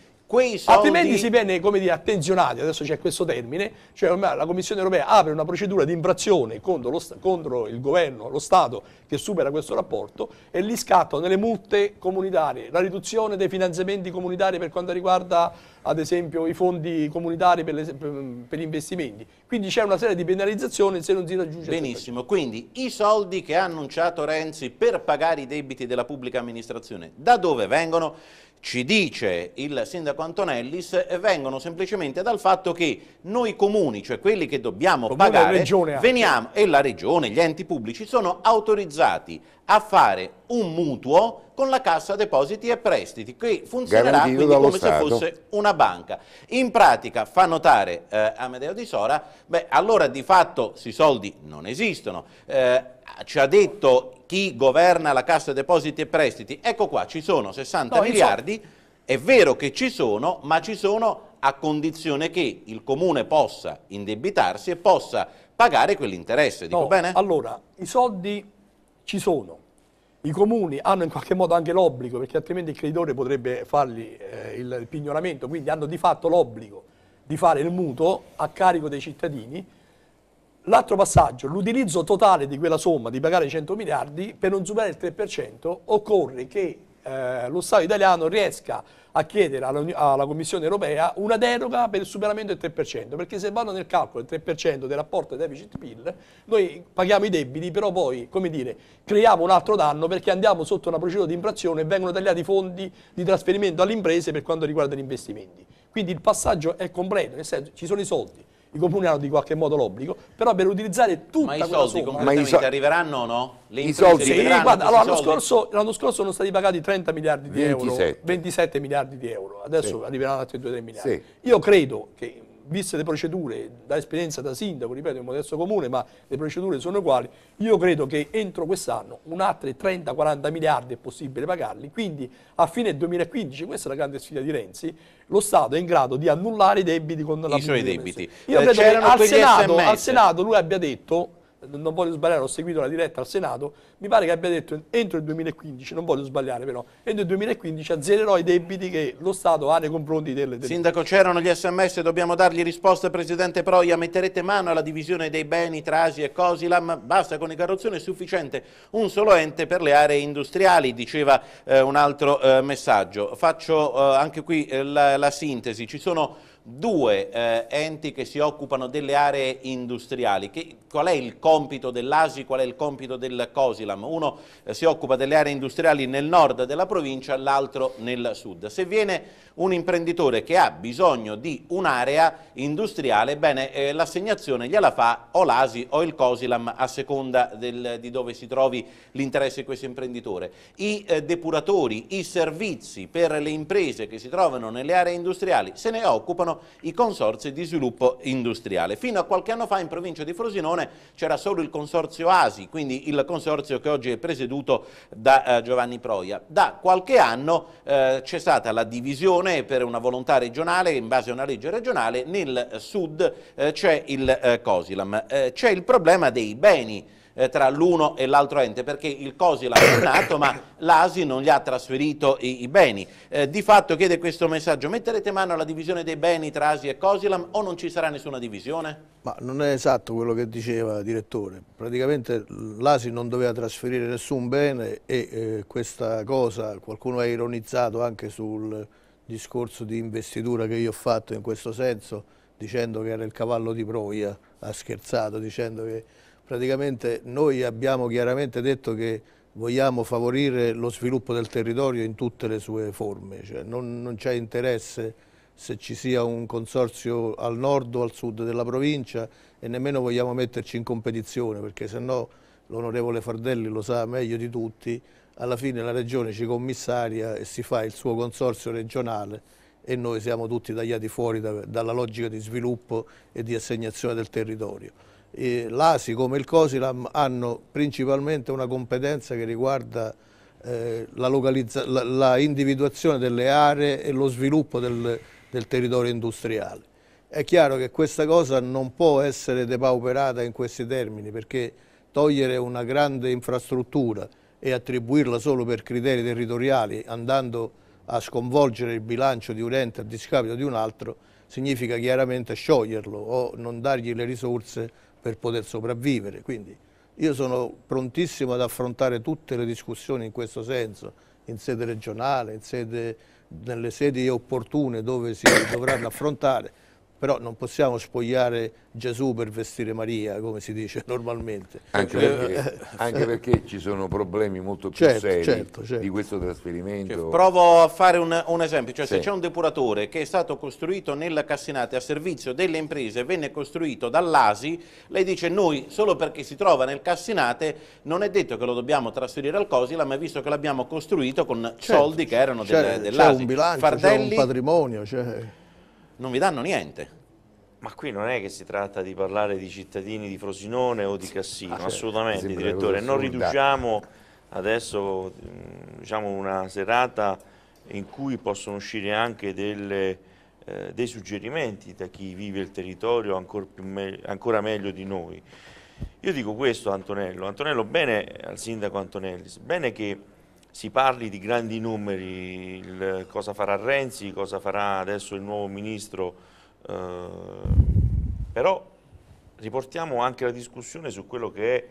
soldi... Altrimenti si viene, come dire, attenzionati, adesso c'è questo termine, cioè la Commissione europea apre una procedura di infrazione contro, contro, il governo, lo Stato che supera questo rapporto e li scattano nelle multe comunitarie, la riduzione dei finanziamenti comunitari per quanto riguarda ad esempio i fondi comunitari per, le, per gli investimenti. Quindi c'è una serie di penalizzazioni se non si raggiunge Benissimo, quindi i soldi che ha annunciato Renzi per pagare i debiti della pubblica amministrazione, da dove vengono? Ci dice il sindaco Antonellis, vengono semplicemente dal fatto che noi comuni, cioè quelli che dobbiamo Comune pagare, regione veniamo, e la regione, gli enti pubblici, sono autorizzati a fare un mutuo con la Cassa Depositi e Prestiti, che funzionerà Garantito quindi come Stato. se fosse una banca. In pratica, fa notare eh, Amedeo Di Sora, beh, allora di fatto questi soldi non esistono. Eh, ci ha detto chi governa la Cassa Depositi e Prestiti, ecco qua, ci sono 60 No, miliardi, è vero che ci sono, ma ci sono a condizione che il comune possa indebitarsi e possa pagare quell'interesse, dico No, bene? Allora, i soldi ci sono, i comuni hanno in qualche modo anche l'obbligo, perché altrimenti il creditore potrebbe fargli eh, il pignoramento, quindi hanno di fatto l'obbligo di fare il mutuo a carico dei cittadini. L'altro passaggio, l'utilizzo totale di quella somma, di pagare 100 miliardi, per non superare il 3%, occorre che eh, lo Stato italiano riesca a chiedere alla, alla, Commissione europea una deroga per il superamento del 3%, perché se vanno nel calcolo del 3% del rapporto deficit-PIL, noi paghiamo i debiti, però poi, come dire, creiamo un altro danno perché andiamo sotto una procedura di infrazione e vengono tagliati i fondi di trasferimento alle imprese per quanto riguarda gli investimenti. Quindi il passaggio è completo, nel senso ci sono i soldi, i comuni hanno di qualche modo l'obbligo, però per utilizzare tutta ma i quella soldi somma... Ma i so- arriveranno o no? Le I soldi- Sì, guarda, allora, l'anno, soldi? scorso, l'anno scorso sono stati pagati 30 miliardi di 27. euro, 27 miliardi di euro, adesso Sì. arriveranno altri 2-3 miliardi. Sì. Io credo che, viste le procedure, da esperienza da sindaco, ripeto, è un modesto comune, ma le procedure sono uguali, io credo che entro quest'anno un altri 30-40 miliardi è possibile pagarli, quindi a fine 2015, questa è la grande sfida di Renzi, lo Stato è in grado di annullare i debiti con la I suoi debiti. Io Eh, credo che al Senato, al Senato lui abbia detto non voglio sbagliare, ho seguito la diretta al Senato, mi pare che abbia detto entro il 2015, non voglio sbagliare però, entro il 2015 azzererò i debiti che lo Stato ha nei confronti delle... delle... Sindaco, c'erano gli sms, dobbiamo dargli risposta, Presidente Proia, metterete mano alla divisione dei beni tra Asi e Cosilam, basta con i carrozzoni, è sufficiente un solo ente per le aree industriali, diceva eh, un altro eh, messaggio. Faccio eh, anche qui eh, la, la sintesi, ci sono due eh, enti che si occupano delle aree industriali. Che, qual è il compito dell'ASI, qual è il compito del COSILAM? Uno eh, si occupa delle aree industriali nel nord della provincia, l'altro nel sud. Se viene un imprenditore che ha bisogno di un'area industriale, bene, eh, l'assegnazione gliela fa o l'ASI o il COSILAM a seconda del, di dove si trovi l'interesse di questo imprenditore. I eh, depuratori, i servizi per le imprese che si trovano nelle aree industriali se ne occupano i consorzi di sviluppo industriale. Fino a qualche anno fa in provincia di Frosinone c'era solo il consorzio ASI, quindi il consorzio che oggi è presieduto da eh, Giovanni Proia. Da qualche anno eh, c'è stata la divisione per una volontà regionale, in base a una legge regionale, nel sud eh, c'è il eh, Cosilam. Eh, c'è il problema dei beni eh, tra l'uno e l'altro ente, perché il COSI l'ha nato ma l'ASI non gli ha trasferito i, i beni. Eh, di fatto chiede questo messaggio, metterete mano alla divisione dei beni tra ASI e COSILAM o non ci sarà nessuna divisione? Ma non è esatto quello che diceva direttore, praticamente l'ASI non doveva trasferire nessun bene e eh, questa cosa qualcuno ha ironizzato anche sul discorso di investitura che io ho fatto in questo senso dicendo che era il cavallo di Proia, ha scherzato dicendo che praticamente noi abbiamo chiaramente detto che vogliamo favorire lo sviluppo del territorio in tutte le sue forme, cioè non, non c'è interesse se ci sia un consorzio al nord o al sud della provincia e nemmeno vogliamo metterci in competizione perché se no l'onorevole Fardelli lo sa meglio di tutti, alla fine la regione ci commissaria e si fa il suo consorzio regionale e noi siamo tutti tagliati fuori da, dalla logica di sviluppo e di assegnazione del territorio l'ASI come il COSILAM hanno principalmente una competenza che riguarda eh, la, la, la, individuazione delle aree e lo sviluppo del, del territorio industriale. È chiaro che questa cosa non può essere depauperata in questi termini perché togliere una grande infrastruttura e attribuirla solo per criteri territoriali andando a sconvolgere il bilancio di un ente a discapito di un altro significa chiaramente scioglierlo o non dargli le risorse per poter sopravvivere. Quindi io sono prontissimo ad affrontare tutte le discussioni in questo senso, in sede regionale, in sede, nelle sedi opportune dove si dovranno affrontare, però non possiamo spogliare Gesù per vestire Maria, come si dice normalmente. Anche perché, anche perché ci sono problemi molto più certo, seri certo, certo. di questo trasferimento. Cioè, provo a fare un, un esempio, cioè sì. se c'è un depuratore che è stato costruito nella Cassinate a servizio delle imprese, venne costruito dall'ASI, lei dice noi solo perché si trova nel Cassinate non è detto che lo dobbiamo trasferire al Cosila, ma visto che l'abbiamo costruito con certo, soldi che erano dell'ASI. C'è un bilancio, c'è un patrimonio. Non vi danno niente. Ma qui non è che si tratta di parlare di cittadini di Frosinone o di Cassino, ah, certo. assolutamente direttore, non riduciamo adesso diciamo, una serata in cui possono uscire anche delle, eh, dei suggerimenti da chi vive il territorio ancora, me ancora meglio di noi. Io dico questo Antonello, Antonello bene al sindaco Antonelli, bene che si parli di grandi numeri, il, cosa farà Renzi, cosa farà adesso il nuovo ministro eh, però riportiamo anche la discussione su quello che è,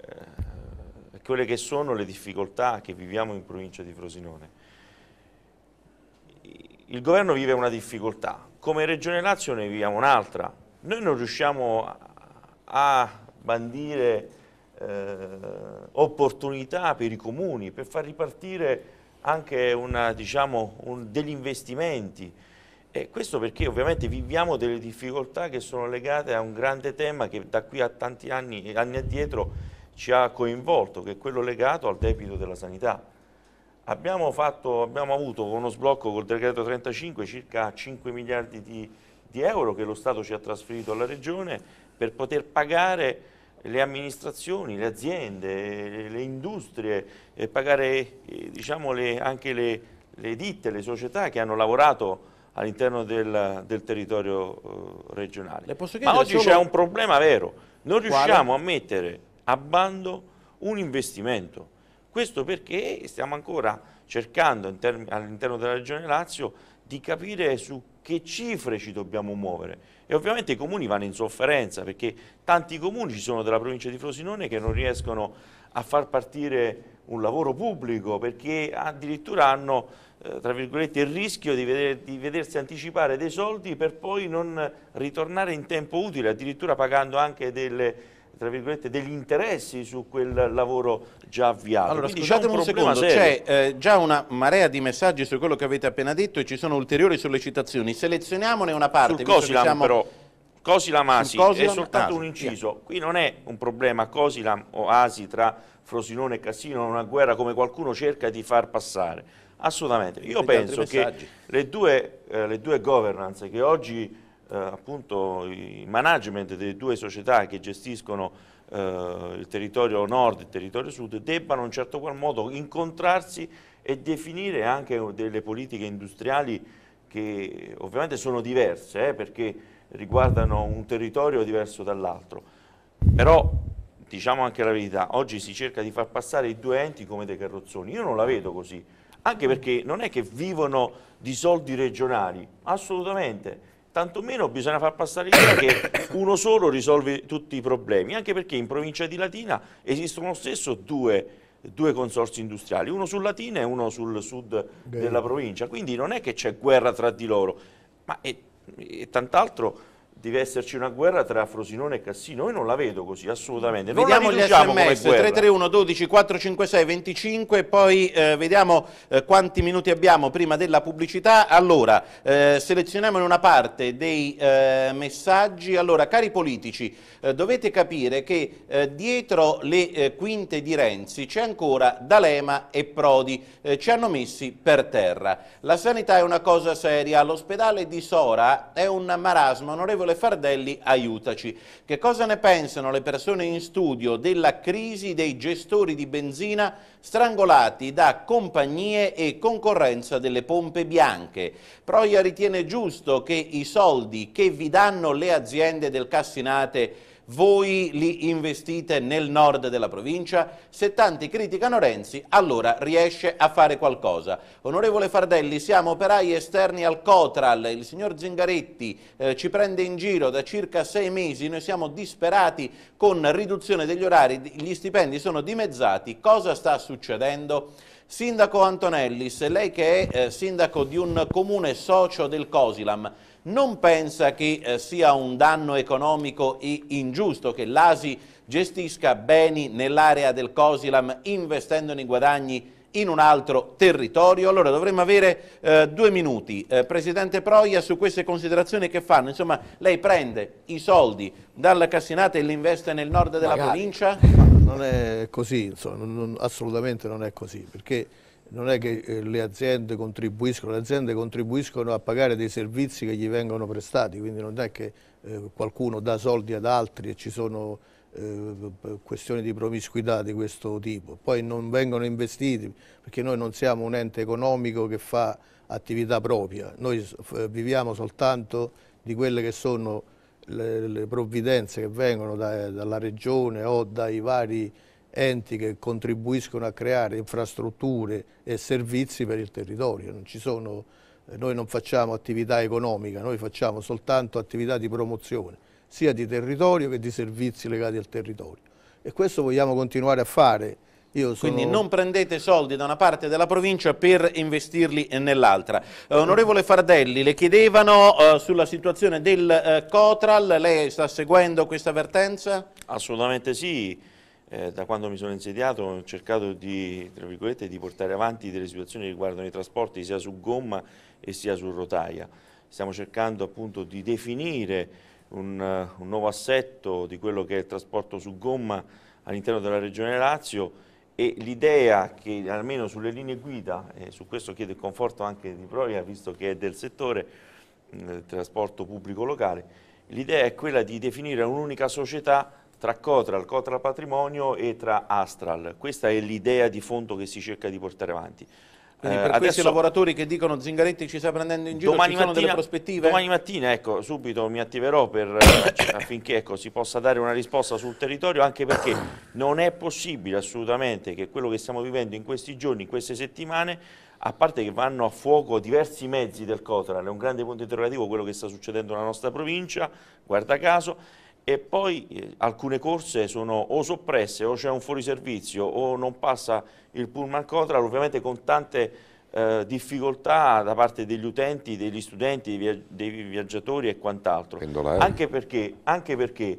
eh, quelle che sono le difficoltà che viviamo in provincia di Frosinone. Il governo vive una difficoltà, come Regione Lazio ne viviamo un'altra. Noi non riusciamo a, bandire opportunità per i comuni, per far ripartire anche una, diciamo, un, degli investimenti, e questo perché ovviamente viviamo delle difficoltà che sono legate a un grande tema che da qui a tanti anni, anni addietro ci ha coinvolto, che è quello legato al debito della sanità. Abbiamo, fatto, abbiamo avuto uno sblocco col decreto 35 circa 5 miliardi di, di euro che lo Stato ci ha trasferito alla Regione per poter pagare le amministrazioni, le aziende, le industrie, e pagare eh, diciamo, le, anche le, le ditte, le società che hanno lavorato all'interno del, del, territorio uh, regionale. Ma oggi c'è un problema vero, non riusciamo Quale? a mettere a bando un investimento. Questo perché stiamo ancora cercando all'interno della Regione Lazio di capire su che cifre ci dobbiamo muovere. E ovviamente i comuni vanno in sofferenza perché tanti comuni ci sono della provincia di Frosinone che non riescono a far partire un lavoro pubblico perché addirittura hanno eh, tra virgolette, il rischio di, veder, di, vedersi anticipare dei soldi per poi non ritornare in tempo utile, addirittura pagando anche delle, degli interessi su quel lavoro già avviato. Allora, Quindi scusatemi un, un secondo, c'è eh, già una marea di messaggi su quello che avete appena detto e ci sono ulteriori sollecitazioni. Selezioniamone una parte. Sul Cosilam siamo... però, Cosilam Asi, Cosilam, è soltanto Asi, un inciso. Yeah. Qui non è un problema Cosilam o Asi tra Frosinone e Cassino, una guerra come qualcuno cerca di far passare Assolutamente, io penso che le due, eh, le due, governance che oggi eh, appunto i management delle due società che gestiscono eh, il territorio nord e il territorio sud debbano in un certo qual modo incontrarsi e definire anche delle politiche industriali che ovviamente sono diverse eh, perché riguardano un territorio diverso dall'altro, però diciamo anche la verità, oggi si cerca di far passare i due enti come dei carrozzoni, io non la vedo così, anche perché non è che vivono di soldi regionali, assolutamente, tantomeno bisogna far passare l'idea che uno solo risolve tutti i problemi, anche perché in provincia di Latina esistono lo stesso due, due consorsi industriali, uno sul Latina e uno sul sud Bene. della provincia, quindi non è che c'è guerra tra di loro, ma è, è tant'altro deve esserci una guerra tra Frosinone e Cassino, io non la vedo così, assolutamente. Non vediamo gli sms, 331 12 456 25, poi eh, vediamo eh, quanti minuti abbiamo prima della pubblicità. Allora, eh, selezioniamo in una parte dei eh, messaggi. Allora, cari politici, eh, dovete capire che eh, dietro le quinte di Renzi c'è ancora D'Alema e Prodi, ci hanno messi per terra. La sanità è una cosa seria, l'ospedale di Sora è un marasmo, onorevole onorevole Fardelli, aiutaci. Che cosa ne pensano le persone in studio della crisi dei gestori di benzina strangolati da compagnie e concorrenza delle pompe bianche? Proia ritiene giusto che i soldi che vi danno le aziende del Cassinate voi li investite nel nord della provincia? Se tanti criticano Renzi, allora riesce a fare qualcosa. Onorevole Fardelli, siamo operai esterni al Cotral, il signor Zingaretti eh, ci prende in giro da circa sei mesi, noi siamo disperati con riduzione degli orari, gli stipendi sono dimezzati, cosa sta succedendo? Sindaco Antonellis, lei che è eh, sindaco di un comune socio del Cosilam, non pensa che eh, sia un danno economico e ingiusto che l'ASI gestisca beni nell'area del Cosilam investendone i guadagni in un altro territorio. Allora dovremmo avere eh, due minuti. Eh, Presidente Proia, su queste considerazioni che fanno, insomma, lei prende i soldi dalla Cassinata e li investe nel nord della Magari. provincia? Non è così, insomma, non, non, assolutamente non è così, perché non è che eh, le aziende contribuiscono, le aziende contribuiscono a pagare dei servizi che gli vengono prestati, quindi non è che eh, qualcuno dà soldi ad altri e ci sono eh, questioni di promiscuità di questo tipo. Poi non vengono investiti perché noi non siamo un ente economico che fa attività propria, noi viviamo soltanto di quelle che sono le, provvidenze che vengono da, dalla regione o dai vari enti che contribuiscono a creare infrastrutture e servizi per il territorio. Non sono, noi non facciamo attività economica, noi facciamo soltanto attività di promozione, sia di territorio che di servizi legati al territorio. E questo vogliamo continuare a fare. Sono... Quindi non prendete soldi da una parte della provincia per investirli nell'altra. Eh, onorevole Fardelli, le chiedevano eh, sulla situazione del eh, Cotral, lei sta seguendo questa avvertenza? Assolutamente sì eh, da quando mi sono insediato ho cercato di, di, portare avanti delle situazioni che riguardano i trasporti sia su gomma e sia su rotaia. Stiamo cercando appunto di definire un, un nuovo assetto di quello che è il trasporto su gomma all'interno della Regione Lazio e l'idea che almeno sulle linee guida, e su questo chiedo il conforto anche di Proia visto che è del settore del trasporto pubblico locale, l'idea è quella di definire un'unica società tra Cotral, Cotral Patrimonio e tra Astral. Questa è l'idea di fondo che si cerca di portare avanti. Quindi per Eh, questi lavoratori che dicono Zingaretti ci sta prendendo in giro, domani ci sono mattina, delle prospettive? Domani mattina, ecco, subito mi attiverò per, eh, affinché ecco, si possa dare una risposta sul territorio, anche perché non è possibile assolutamente che quello che stiamo vivendo in questi giorni, in queste settimane, a parte che vanno a fuoco diversi mezzi del Cotral, è un grande punto interrogativo quello che sta succedendo nella nostra provincia, guarda caso, e poi eh, alcune corse sono o soppresse o c'è un fuoriservizio o non passa il pullman Cotral, ovviamente con tante eh, difficoltà da parte degli utenti, degli studenti, dei, via- dei viaggiatori e quant'altro. Anche perché, anche perché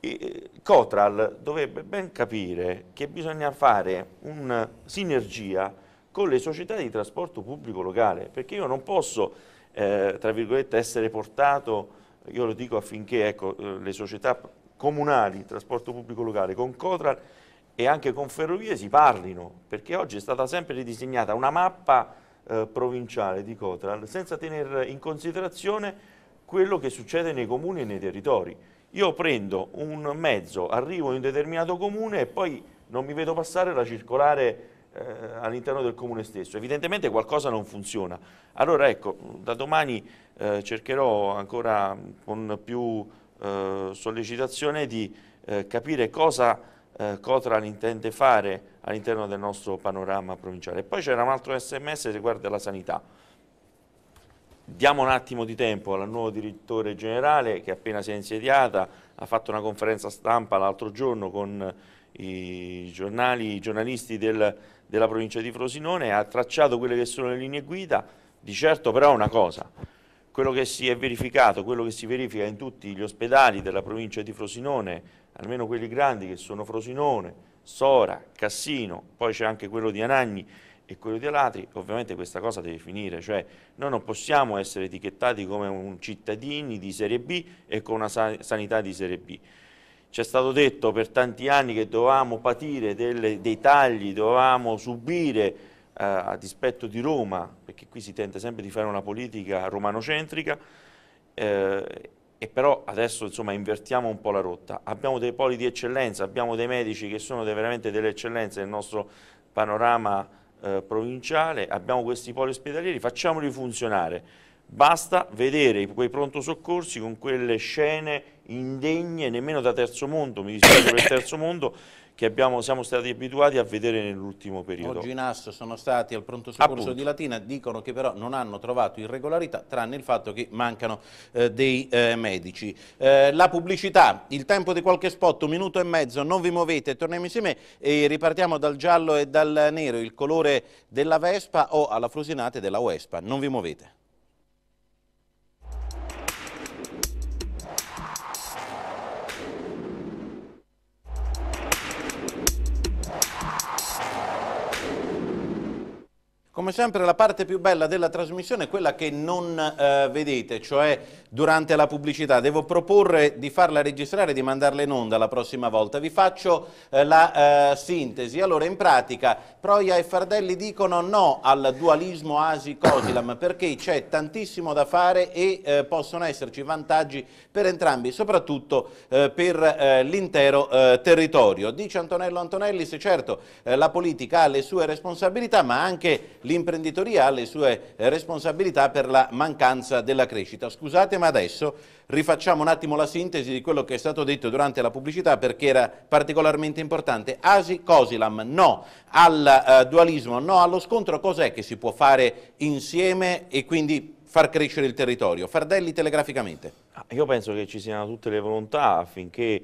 eh, Cotral dovrebbe ben capire che bisogna fare una sinergia con le società di trasporto pubblico locale, perché io non posso, eh, tra virgolette, essere portato, io lo dico affinché ecco, eh, le società comunali trasporto pubblico locale con Cotral e anche con Ferrovie si parlino, perché oggi è stata sempre ridisegnata una mappa eh, provinciale di Cotral senza tenere in considerazione quello che succede nei comuni e nei territori. Io prendo un mezzo, arrivo in un determinato comune e poi non mi vedo passare la circolare eh, all'interno del comune stesso. Evidentemente qualcosa non funziona. Allora ecco, da domani eh, cercherò ancora con più eh, sollecitazione di eh, capire cosa eh, Cotral intende fare all'interno del nostro panorama provinciale. Poi c'era un altro sms che riguarda la sanità. Diamo un attimo di tempo al nuovo direttore generale che appena si è insediata, ha fatto una conferenza stampa l'altro giorno con i, giornali, i giornalisti del- della provincia di Frosinone, ha tracciato quelle che sono le linee guida, di certo però una cosa, quello che si è verificato, quello che si verifica in tutti gli ospedali della provincia di Frosinone, almeno quelli grandi che sono Frosinone, Sora, Cassino, poi c'è anche quello di Anagni e quello di Alatri, ovviamente questa cosa deve finire, cioè noi non possiamo essere etichettati come cittadini di serie B e con una sa- sanità di serie B. Ci è stato detto per tanti anni che dovevamo patire delle- dei tagli, dovevamo subire a dispetto di Roma, perché qui si tenta sempre di fare una politica romanocentrica, eh, e però adesso insomma invertiamo un po' la rotta. Abbiamo dei poli di eccellenza, abbiamo dei medici che sono de- veramente delle eccellenze nel nostro panorama eh, provinciale, abbiamo questi poli ospedalieri, facciamoli funzionare. Basta vedere quei pronto soccorsi con quelle scene indegne, nemmeno da terzo mondo, mi dispiace per il terzo mondo, che abbiamo, siamo stati abituati a vedere nell'ultimo periodo. Oggi in AS sono stati al pronto soccorso Appunto. di Latina, dicono che però non hanno trovato irregolarità, tranne il fatto che mancano eh, dei eh, medici. Eh, la pubblicità, il tempo di qualche spot, un minuto e mezzo, non vi muovete, torniamo insieme e ripartiamo dal giallo e dal nero, il colore della Vespa o alla Frusinate della Vespa, non vi muovete. Come sempre la parte più bella della trasmissione è quella che non eh, vedete, cioè durante la pubblicità. Devo proporre di farla registrare e di mandarla in onda la prossima volta. Vi faccio eh, la eh, sintesi. Allora, in pratica, Proia e Fardelli dicono no al dualismo Asi-Cosilam perché c'è tantissimo da fare e eh, possono esserci vantaggi per entrambi, soprattutto eh, per eh, l'intero territorio. Dice Antonello Antonellis, certo, eh, la politica ha le sue responsabilità, ma anche l'imprenditoria ha le sue responsabilità per la mancanza della crescita. Scusate, ma adesso rifacciamo un attimo la sintesi di quello che è stato detto durante la pubblicità perché era particolarmente importante. Asi Cosilam, no al eh, dualismo, no allo scontro, cos'è che si può fare insieme e quindi far crescere il territorio? Fardelli telegraficamente. Ah, Io penso che ci siano tutte le volontà affinché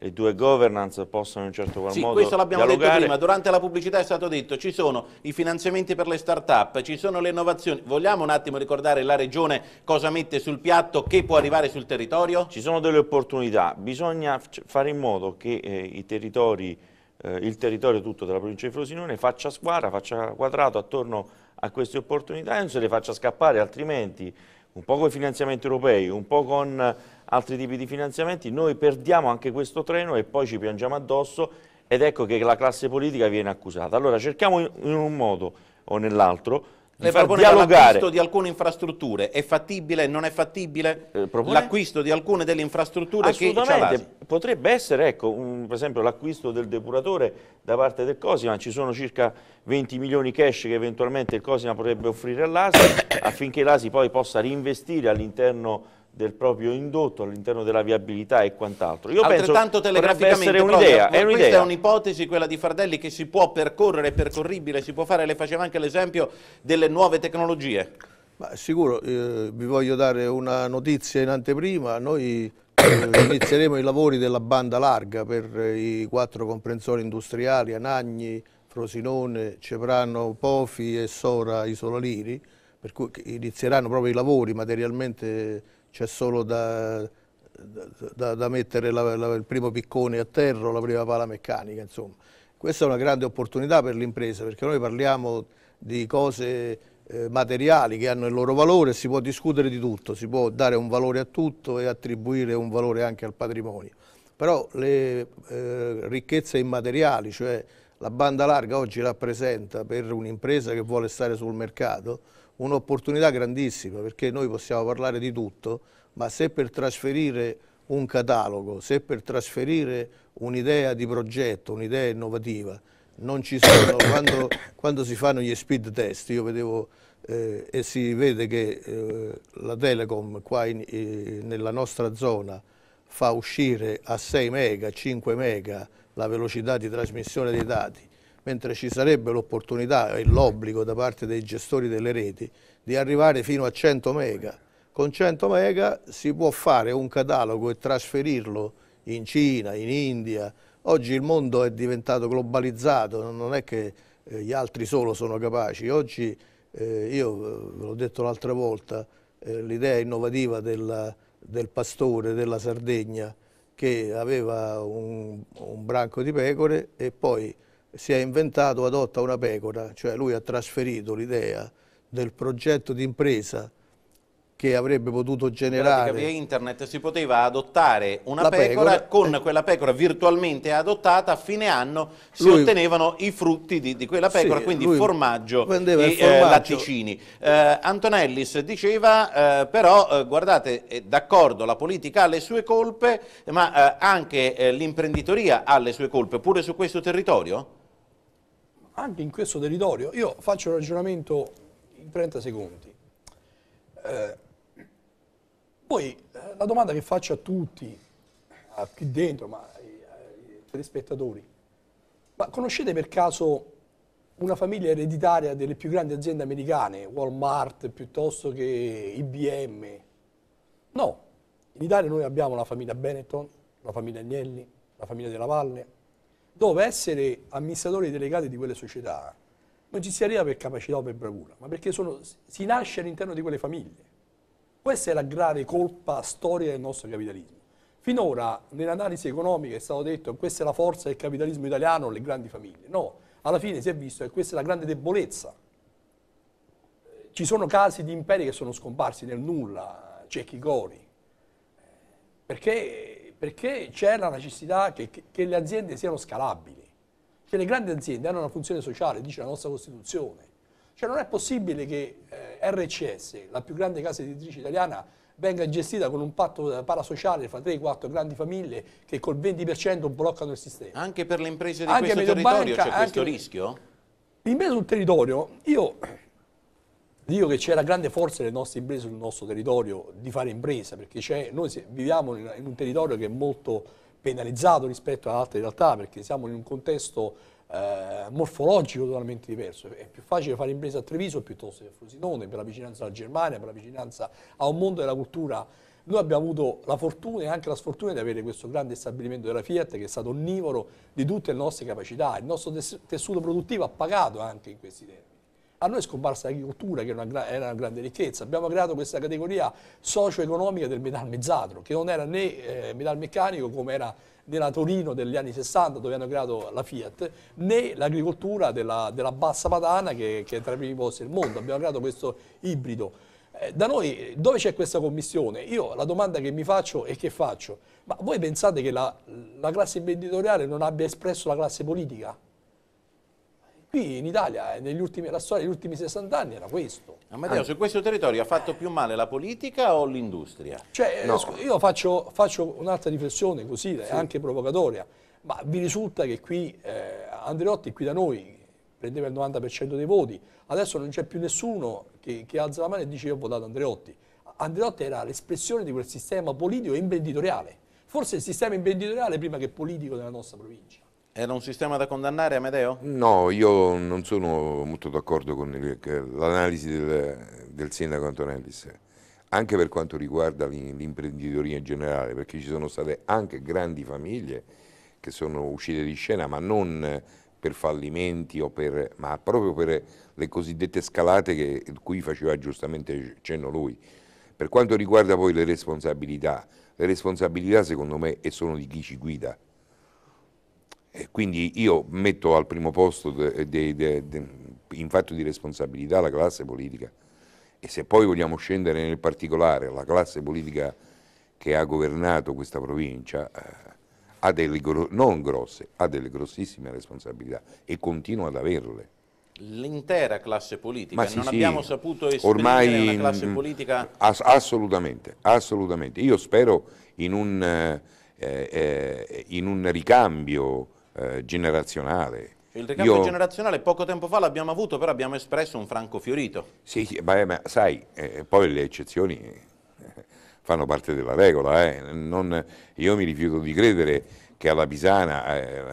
le due governance possano in un certo qual Sì, modo questo l'abbiamo detto prima, durante la pubblicità è stato detto, ci sono i finanziamenti per le start-up, ci sono le innovazioni. Vogliamo un attimo ricordare la Regione cosa mette sul piatto, che può arrivare sul territorio? Ci sono delle opportunità, bisogna fare in modo che eh, i territori, eh, il territorio tutto della provincia di Frosinone faccia squadra, faccia quadrato attorno a queste opportunità e non se le faccia scappare, altrimenti un po' con i finanziamenti europei, un po' con altri tipi di finanziamenti, noi perdiamo anche questo treno e poi ci piangiamo addosso ed ecco che la classe politica viene accusata. Allora cerchiamo in un modo o nell'altro proponeva dialogare. l'acquisto di alcune infrastrutture, è fattibile, non è fattibile? Eh, propone- L'acquisto di alcune delle infrastrutture che c'ha l'ASI. Assolutamente, potrebbe essere ecco, un- per esempio l'acquisto del depuratore da parte del Cosima, ci sono circa 20 milioni cash che eventualmente il Cosima potrebbe offrire all'ASI affinché l'ASI poi possa reinvestire all'interno del proprio indotto, all'interno della viabilità e quant'altro. Io penso Altrettanto potrebbe telegraficamente, essere un'idea, ma è questa un'idea. è un'ipotesi, quella di Fardelli, che si può percorrere, è percorribile, si può fare, le faceva anche l'esempio delle nuove tecnologie. Ma sicuro, eh, vi voglio dare una notizia in anteprima, noi eh, inizieremo i lavori della banda larga per eh, i quattro comprensori industriali, Anagni, Frosinone, Ceprano, Pofi e Sora Isola Liri, per cui inizieranno proprio i lavori, materialmente c'è solo da, da- da- mettere la- la- il primo piccone a terra o la prima pala meccanica, insomma. Questa è una grande opportunità per l'impresa perché noi parliamo di cose eh, materiali che hanno il loro valore, si può discutere di tutto, si può dare un valore a tutto e attribuire un valore anche al patrimonio. Però le eh, ricchezze immateriali, cioè la banda larga oggi rappresenta per un'impresa che vuole stare sul mercato un'opportunità grandissima perché noi possiamo parlare di tutto, ma se per trasferire un catalogo, se per trasferire un'idea di progetto, un'idea innovativa, non ci sono, quando, quando si fanno gli speed test, io vedevo eh, e si vede che eh, la Telecom qua in- eh, nella nostra zona fa uscire a 6 mega, 5 mega la velocità di trasmissione dei dati, mentre ci sarebbe l'opportunità e l'obbligo da parte dei gestori delle reti di arrivare fino a 100 mega. Con 100 mega si può fare un catalogo e trasferirlo in Cina, in India. Oggi il mondo è diventato globalizzato, non è che eh, gli altri solo sono capaci. Oggi, eh, io eh, ve l'ho detto l'altra volta, eh, l'idea innovativa del, del pastore della Sardegna che aveva un, un branco di pecore e poi si è inventato, adotta una pecora, cioè lui ha trasferito l'idea del progetto di impresa che avrebbe potuto generare via internet si poteva adottare una pecora, pecora, con eh. quella pecora virtualmente adottata a fine anno si Lui- ottenevano i frutti di, di quella Sì, pecora, quindi lui formaggio e il formaggio. eh, latticini. Eh, Antonellis diceva eh, però, eh, guardate, eh, d'accordo, la politica ha le sue colpe, ma eh, anche eh, l'imprenditoria ha le sue colpe, pure su questo territorio? Anche in questo territorio, io faccio un ragionamento in 30 secondi. Eh, poi eh, la domanda che faccio a tutti, a qui dentro, ma ai, ai telespettatori, ma conoscete per caso una famiglia ereditaria delle più grandi aziende americane, Walmart piuttosto che IBM? No, in Italia noi abbiamo la famiglia Benetton, la famiglia Agnelli, la famiglia della Valle, dove essere amministratori delegati di quelle società non ci si arriva per capacità o per bravura, ma perché sono- si nasce all'interno di quelle famiglie. Questa è la grave colpa storica del nostro capitalismo. Finora nell'analisi economica è stato detto che questa è la forza del capitalismo italiano, le grandi famiglie. No, alla fine si è visto che questa è la grande debolezza. Ci sono casi di imperi che sono scomparsi nel nulla, cecchi gori, perché, perché c'è la necessità che, che- le aziende siano scalabili, che le grandi aziende hanno una funzione sociale, dice la nostra Costituzione. Cioè non è possibile che eh, RCS, la più grande casa editrice italiana, venga gestita con un patto parasociale fra 3-4 grandi famiglie che col 20% bloccano il sistema. Anche per le imprese di Anche questo territorio c'è questo rischio? L'impresa sul territorio, io dico che c'è la grande forza delle nostre imprese sul nostro territorio di fare impresa, perché noi viviamo in, un territorio che è molto penalizzato rispetto ad altre realtà, perché siamo in un contesto eh, morfologico totalmente diverso. È più facile fare impresa a Treviso piuttosto che a Frosinone, per la vicinanza alla Germania, per la vicinanza a un mondo della cultura. Noi abbiamo avuto la fortuna e anche la sfortuna di avere questo grande stabilimento della Fiat che è stato onnivoro di tutte le nostre capacità. Il nostro tes- tessuto produttivo ha pagato anche in questi termini. A noi è scomparsa l'agricoltura, che era una, era una grande ricchezza. Abbiamo creato questa categoria socio-economica del metalmezzato, che non era né eh, metalmeccanico come era nella Torino degli anni 60, dove hanno creato la Fiat, né l'agricoltura della, della bassa padana, che, che è tra i primi posti del mondo. Abbiamo creato questo ibrido. Eh, da noi, dove c'è questa commissione? Io la domanda che mi faccio e che faccio, ma voi pensate che la, la classe imprenditoriale non abbia espresso la classe politica? Qui in Italia, eh, negli ultimi, la storia degli ultimi 60 anni era questo. Amadeo, su questo territorio ha fatto più male la politica o l'industria? Cioè, No. scu- io faccio, faccio un'altra riflessione così, è anche provocatoria, ma vi risulta che qui eh, Andreotti qui da noi prendeva il 90% dei voti, adesso non c'è più nessuno che, che alza la mano e dice io ho votato Andreotti. Andreotti era l'espressione di quel sistema politico e imprenditoriale, forse il sistema imprenditoriale prima che politico della nostra provincia. Era un sistema da condannare, Amedeo? No, io non sono molto d'accordo con l'analisi del, del sindaco Antonellis, anche per quanto riguarda l'im- l'imprenditoria in generale, perché ci sono state anche grandi famiglie che sono uscite di scena, ma non per fallimenti, per, ma proprio per le cosiddette scalate che, cui faceva giustamente cenno lui. Per quanto riguarda poi le responsabilità, le responsabilità secondo me sono di chi ci guida. Quindi io metto al primo posto de- de- de- de- in fatto di responsabilità la classe politica e se poi vogliamo scendere nel particolare, la classe politica che ha governato questa provincia eh, ha delle non grosse, ha delle grossissime responsabilità e continua ad averle. L'intera classe politica, Ma sì, non sì. abbiamo saputo esprimere Ormai una classe mm, politica... ass- assolutamente, assolutamente. Io spero in un, eh, eh, in un ricambio eh, generazionale. Il ricambio Io- generazionale poco tempo fa l'abbiamo avuto, però abbiamo espresso un franco fiorito. Sì, sì, ma, ma sai, eh, poi le eccezioni eh, fanno parte della regola. eh. Non- io mi rifiuto di credere che alla Pisana eh,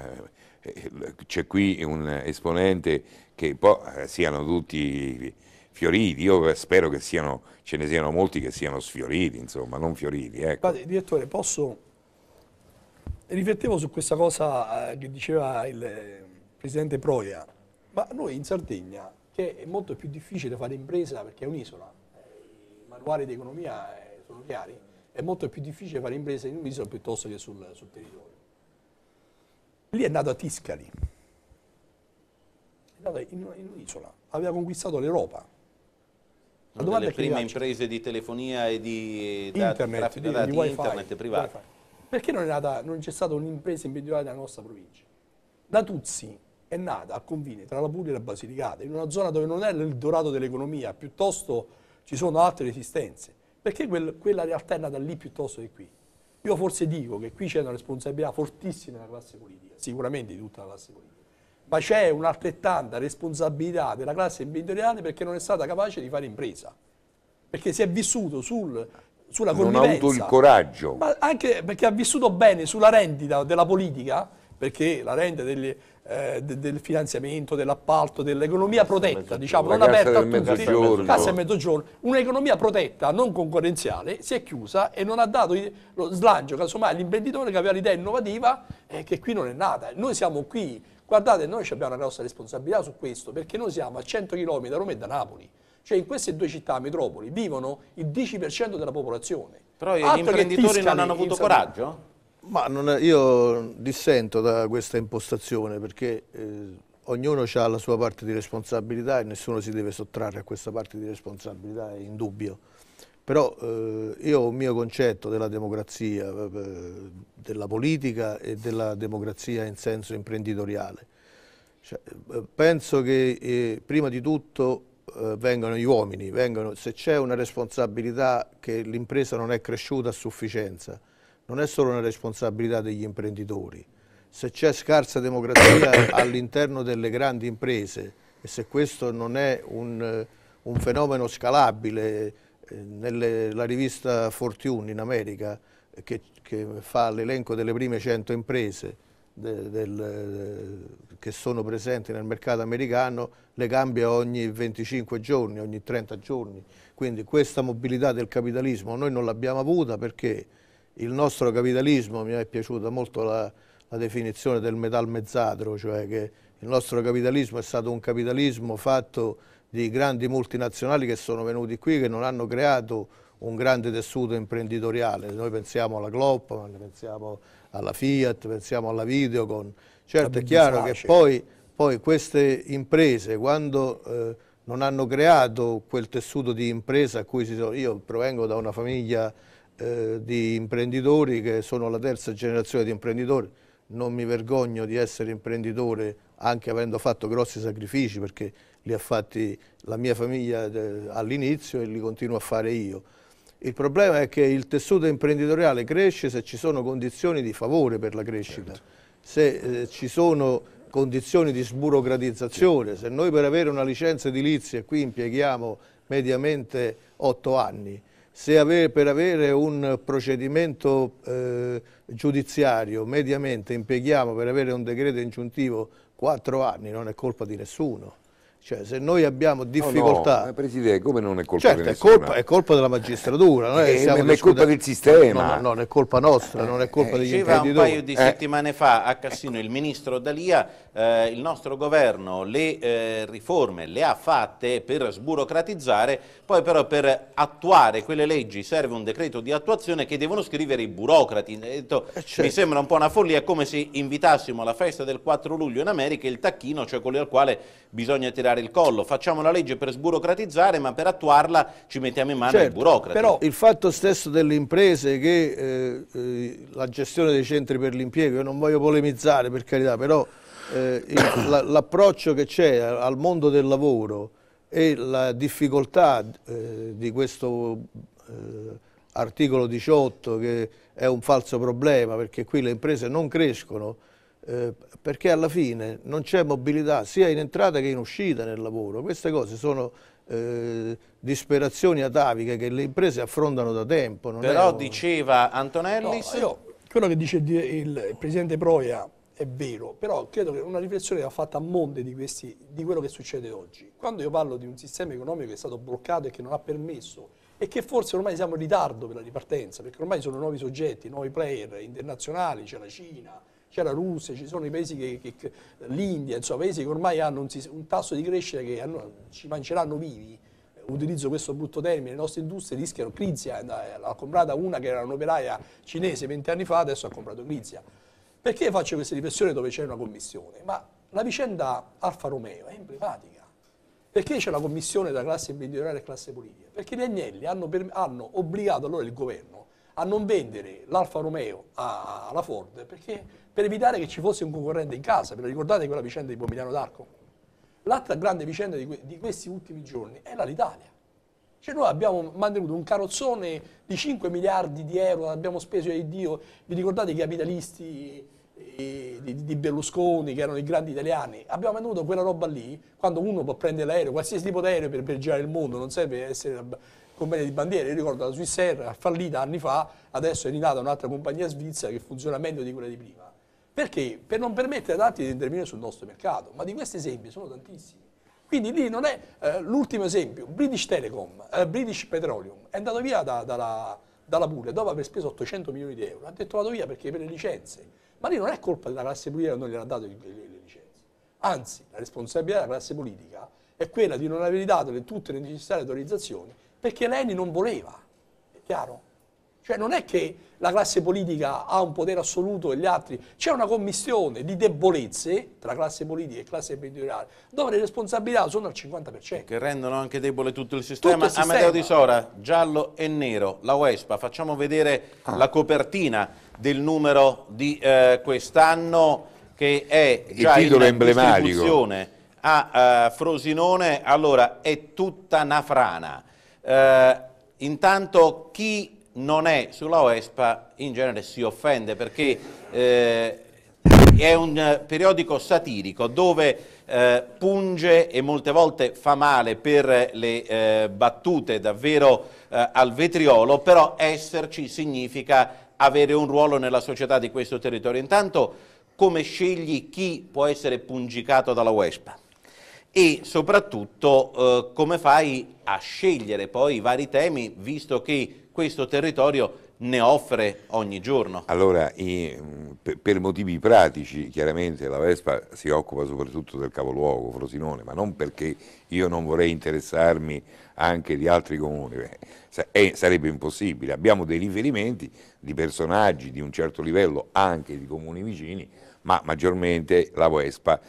eh, c'è qui un esponente che poi eh, siano tutti fioriti. Io spero che siano, ce ne siano molti che siano sfioriti, insomma, non fioriti. Ecco. Guardi, direttore, posso... Riflettevo su questa cosa eh, che diceva il eh, presidente Proia, ma noi in Sardegna, che è molto più difficile fare impresa perché è un'isola, eh, i manuali di economia sono chiari, è molto più difficile fare impresa in un'isola piuttosto che sul, sul territorio. Lì è nato a Tiscali, è nato in, in un'isola, aveva conquistato l'Europa. Una delle prime imprese di telefonia e di internet, traffico di, di wifi, internet privati. wifi. Perché non, nata- non c'è stata un'impresa imprenditoriale nella nostra provincia? La Tuzzi è nata al confine tra la Puglia e la Basilicata, in una zona dove non è l'Eldorado dell'economia, piuttosto ci sono altre resistenze. Perché quel- quella realtà è nata lì piuttosto che qui? Io forse dico che qui c'è una responsabilità fortissima della classe politica, sicuramente di tutta la classe politica, ma c'è un'altrettanta responsabilità della classe imprenditoriale perché non è stata capace di fare impresa, perché si è vissuto sul, sulla Non ha convivenza. avuto il coraggio. Ma anche perché ha vissuto bene sulla rendita della politica, perché la rendita degli, eh, de- del finanziamento, dell'appalto, dell'economia protetta, diciamo, non aperta a tutti, cassa del mezzogiorno, un'economia protetta, non concorrenziale, si è chiusa e non ha dato lo slancio, casomai, all'imprenditore che aveva l'idea innovativa eh, che qui non è nata. Noi siamo qui, guardate, noi abbiamo una grossa responsabilità su questo, perché noi siamo a 100 km da Roma e da Napoli. Cioè in queste due città metropoli vivono il 10% della popolazione. Però gli Altro imprenditori non hanno avuto coraggio? Ma non è- io dissento da questa impostazione perché eh, ognuno ha la sua parte di responsabilità e nessuno si deve sottrarre a questa parte di responsabilità, è indubbio. Però eh, io ho un mio concetto della democrazia, eh, della politica e della democrazia in senso imprenditoriale. Cioè, eh, penso che eh, prima di tutto eh, vengano gli uomini, vengano- se c'è una responsabilità che l'impresa non è cresciuta a sufficienza, non è solo una responsabilità degli imprenditori. Se c'è scarsa democrazia all'interno delle grandi imprese e se questo non è un, eh, un fenomeno scalabile, eh, nelle- la rivista Fortune in America eh, che, che fa l'elenco delle prime 100 imprese de- del, eh, che sono presenti nel mercato americano, le cambia ogni 25 giorni, ogni 30 giorni. Quindi questa mobilità del capitalismo noi non l'abbiamo avuta perché il nostro capitalismo, mi è piaciuta molto la, la definizione del metalmezzadro, cioè che il nostro capitalismo è stato un capitalismo fatto di grandi multinazionali che sono venuti qui, che non hanno creato un grande tessuto imprenditoriale. Noi pensiamo alla Glopman, pensiamo alla Fiat, pensiamo alla Videocon. Certo, è chiaro che poi, poi queste imprese, quando eh, non hanno creato quel tessuto di impresa a cui si sono... Io provengo da una famiglia eh, di imprenditori che sono la terza generazione di imprenditori, non mi vergogno di essere imprenditore anche avendo fatto grossi sacrifici perché li ha fatti la mia famiglia eh, all'inizio e li continuo a fare io. Il problema è che il tessuto imprenditoriale cresce se ci sono condizioni di favore per la crescita, certo. se eh, ci sono condizioni di sburocratizzazione, se noi per avere una licenza edilizia qui impieghiamo mediamente otto anni, se ave per avere un procedimento eh, giudiziario mediamente impieghiamo per avere un decreto ingiuntivo quattro anni, non è colpa di nessuno. Cioè, se noi abbiamo difficoltà... No, no, Presidente, come non è colpa certo, di nessuno? È colpa, è colpa della magistratura, non è, eh, non è colpa del sistema. No, no, non è colpa nostra, non è colpa eh, degli diceva imprenditori. un paio di eh. settimane fa a Cassino il ministro Dalia, eh, il nostro governo le eh, riforme le ha fatte per sburocratizzare, poi però per attuare quelle leggi serve un decreto di attuazione che devono scrivere i burocrati. Detto, eh, certo. Mi sembra un po' una follia, è come se invitassimo alla festa del 4 luglio in America il tacchino, cioè quello al quale bisogna tirare tirare il collo, facciamo la legge per sburocratizzare ma per attuarla ci mettiamo in mano certo, ai burocrati. Però il fatto stesso delle imprese che eh, eh, la gestione dei centri per l'impiego, io non voglio polemizzare per carità, però eh, l'approccio che c'è al mondo del lavoro e la difficoltà eh, di questo eh, articolo 18 che è un falso problema perché qui le imprese non crescono, eh, perché alla fine non c'è mobilità sia in entrata che in uscita nel lavoro. Queste cose sono eh, disperazioni ataviche che le imprese affrontano da tempo. Però un... diceva Antonellis... No, io, quello che dice il, il, Presidente Proia è vero, però credo che una riflessione va fatta a monte di, questi, di quello che succede oggi. Quando io parlo di un sistema economico che è stato bloccato e che non ha permesso e che forse ormai siamo in ritardo per la ripartenza, perché ormai sono nuovi soggetti, nuovi player internazionali, c'è la Cina, c'è la Russia, ci sono i paesi che, che l'India, insomma paesi che ormai hanno un, un tasso di crescita che hanno, ci mangeranno vivi, utilizzo questo brutto termine, le nostre industrie rischiano, Crizia l'ha comprata una che era un'operaia cinese 20 anni fa, adesso ha comprato Crizia. Perché faccio queste riflessioni dove c'è una commissione? Ma la vicenda Alfa Romeo è emblematica. Perché c'è la commissione tra classe imprenditoriale e classe politica? Perché gli Agnelli hanno, hanno obbligato allora il governo a non vendere l'Alfa Romeo alla Ford perché, per evitare che ci fosse un concorrente in casa. Ve la ricordate quella vicenda di Pomigliano d'Arco? L'altra grande vicenda di, que di, questi ultimi giorni è l'Alitalia. Cioè noi abbiamo mantenuto un carrozzone di 5 miliardi di euro, abbiamo speso ai Dio, vi ricordate i capitalisti eh, di, di, Berlusconi, che erano i grandi italiani, abbiamo mantenuto quella roba lì, quando uno può prendere l'aereo, qualsiasi tipo d'aereo per, per girare il mondo, non serve essere compagnia di bandiere, io ricordo la Swissair fallita anni fa, adesso è rinata un'altra compagnia svizzera che funziona meglio di quella di prima. Perché? Per non permettere ad altri di intervenire sul nostro mercato, ma di questi esempi sono tantissimi. Quindi lì non è eh, l'ultimo esempio, British Telecom, eh, British Petroleum, è andato via da, da, dalla Puglia dopo aver speso 800 milioni di euro, ha detto vado via perché per le licenze, ma lì non è colpa della classe politica che non gli ha dato le, le, le licenze, anzi la responsabilità della classe politica è quella di non aver dato le, tutte le necessarie autorizzazioni perché Leni non voleva, è chiaro? Cioè non è che la classe politica ha un potere assoluto e gli altri, c'è una commissione di debolezze tra classe politica e classe imprenditoriale, dove le responsabilità sono al 50%. Che rendono anche debole tutto il sistema. Tutto il sistema. Amedeo Di Sora, giallo e nero, la UESPA, facciamo vedere ah. la copertina del numero di eh, quest'anno che è già il in emblematico. a uh, Frosinone, allora è tutta una frana. Eh, intanto chi non è sulla OESPA in genere si offende perché eh, è un periodico satirico dove eh, punge e molte volte fa male per le eh, battute davvero eh, al vetriolo, però esserci significa avere un ruolo nella società di questo territorio. Intanto come scegli chi può essere pungicato dalla UESPA? e soprattutto eh, come fai a scegliere poi i vari temi visto che questo territorio ne offre ogni giorno. Allora, per motivi pratici, chiaramente la Vespa si occupa soprattutto del capoluogo, Frosinone, ma non perché io non vorrei interessarmi anche di altri comuni, sarebbe impossibile. Abbiamo dei riferimenti di personaggi di un certo livello, anche di comuni vicini, ma maggiormente la Vespa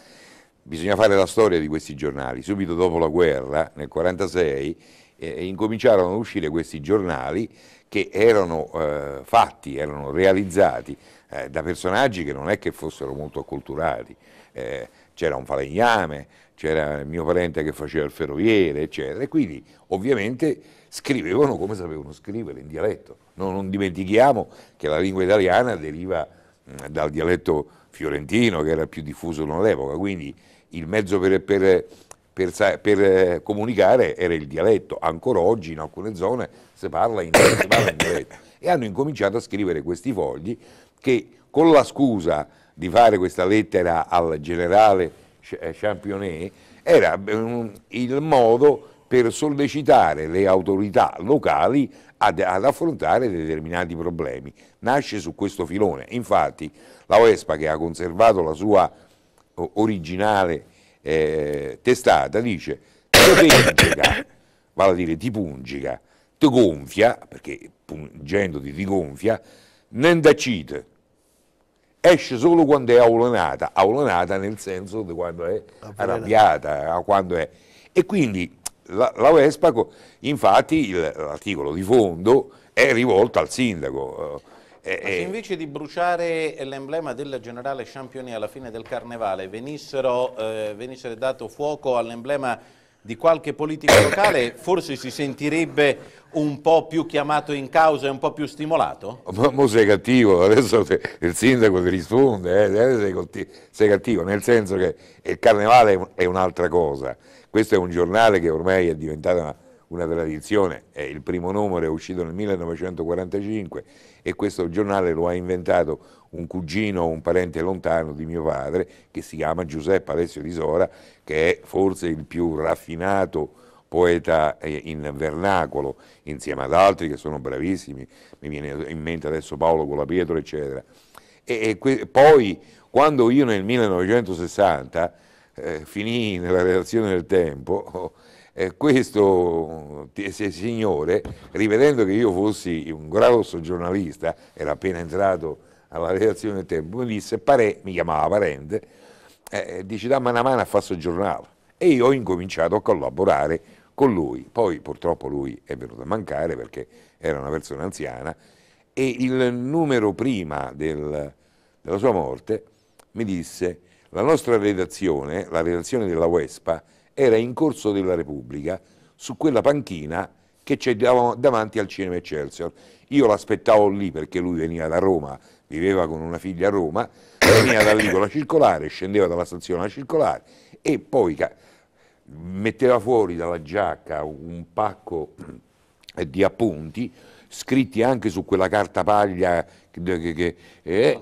Bisogna fare la storia di questi giornali. Subito dopo la guerra, nel 1946, eh, incominciarono a uscire questi giornali che erano eh, fatti, erano realizzati eh, da personaggi che non è che fossero molto acculturati. Eh, c'era un falegname, c'era il mio parente che faceva il ferroviere, eccetera, e quindi ovviamente scrivevano come sapevano scrivere in dialetto. Non, non dimentichiamo che la lingua italiana deriva mh, dal dialetto fiorentino che era più diffuso all'epoca, quindi il mezzo per, per, per, per, eh, comunicare era il dialetto, ancora oggi in alcune zone si parla in, si parla in dialetto e hanno incominciato a scrivere questi fogli che con la scusa di fare questa lettera al generale eh, Championnet era il modo per sollecitare le autorità locali ad, ad, affrontare determinati problemi. Nasce su questo filone. Infatti la Vespa che ha conservato la sua originale eh, testata dice ti pungica, vale a dire ti pungica, ti gonfia, perché pungendoti ti gonfia, non da cite, esce solo quando è aulanata, aulanata nel senso di quando è arrabbiata, quando è... E quindi la, la Vespa, infatti l'articolo di fondo è rivolto al sindaco. Eh, se invece di bruciare l'emblema del generale Championi alla fine del carnevale eh, venisse dato fuoco all'emblema di qualche politico locale, forse si sentirebbe un po' più chiamato in causa e un po' più stimolato? Ma, ma sei cattivo, adesso te, il sindaco ti risponde, eh, sei, sei, cattivo, nel senso che il carnevale è un'altra cosa. Questo è un giornale che ormai è diventato una, una tradizione, è il primo numero è uscito nel 1945 e questo giornale lo ha inventato un cugino, un parente lontano di mio padre che si chiama Giuseppe Alessio di Sora che è forse il più raffinato poeta eh, in vernacolo insieme ad altri che sono bravissimi, mi viene in mente adesso Paolo Colapietro eccetera. E, e poi quando io nel 1960 eh, finì nella redazione del Tempo, eh, questo signore, rivedendo che io fossi un grosso giornalista, era appena entrato alla redazione del Tempo, mi disse, pare, mi chiamava parente, eh, dice dammi una mano a fare il giornale. E io ho incominciato a collaborare con lui. Poi purtroppo lui è venuto a mancare perché era una persona anziana e il numero prima del, della sua morte mi disse la nostra redazione, la redazione della Vespa, era in corso della Repubblica su quella panchina che c'è davanti al cinema Excelsior. Io l'aspettavo lì perché lui veniva da Roma, viveva con una figlia a Roma, veniva da lì con la circolare, scendeva dalla stazione alla circolare e poi metteva fuori dalla giacca un pacco di appunti scritti anche su quella carta paglia che, che, eh,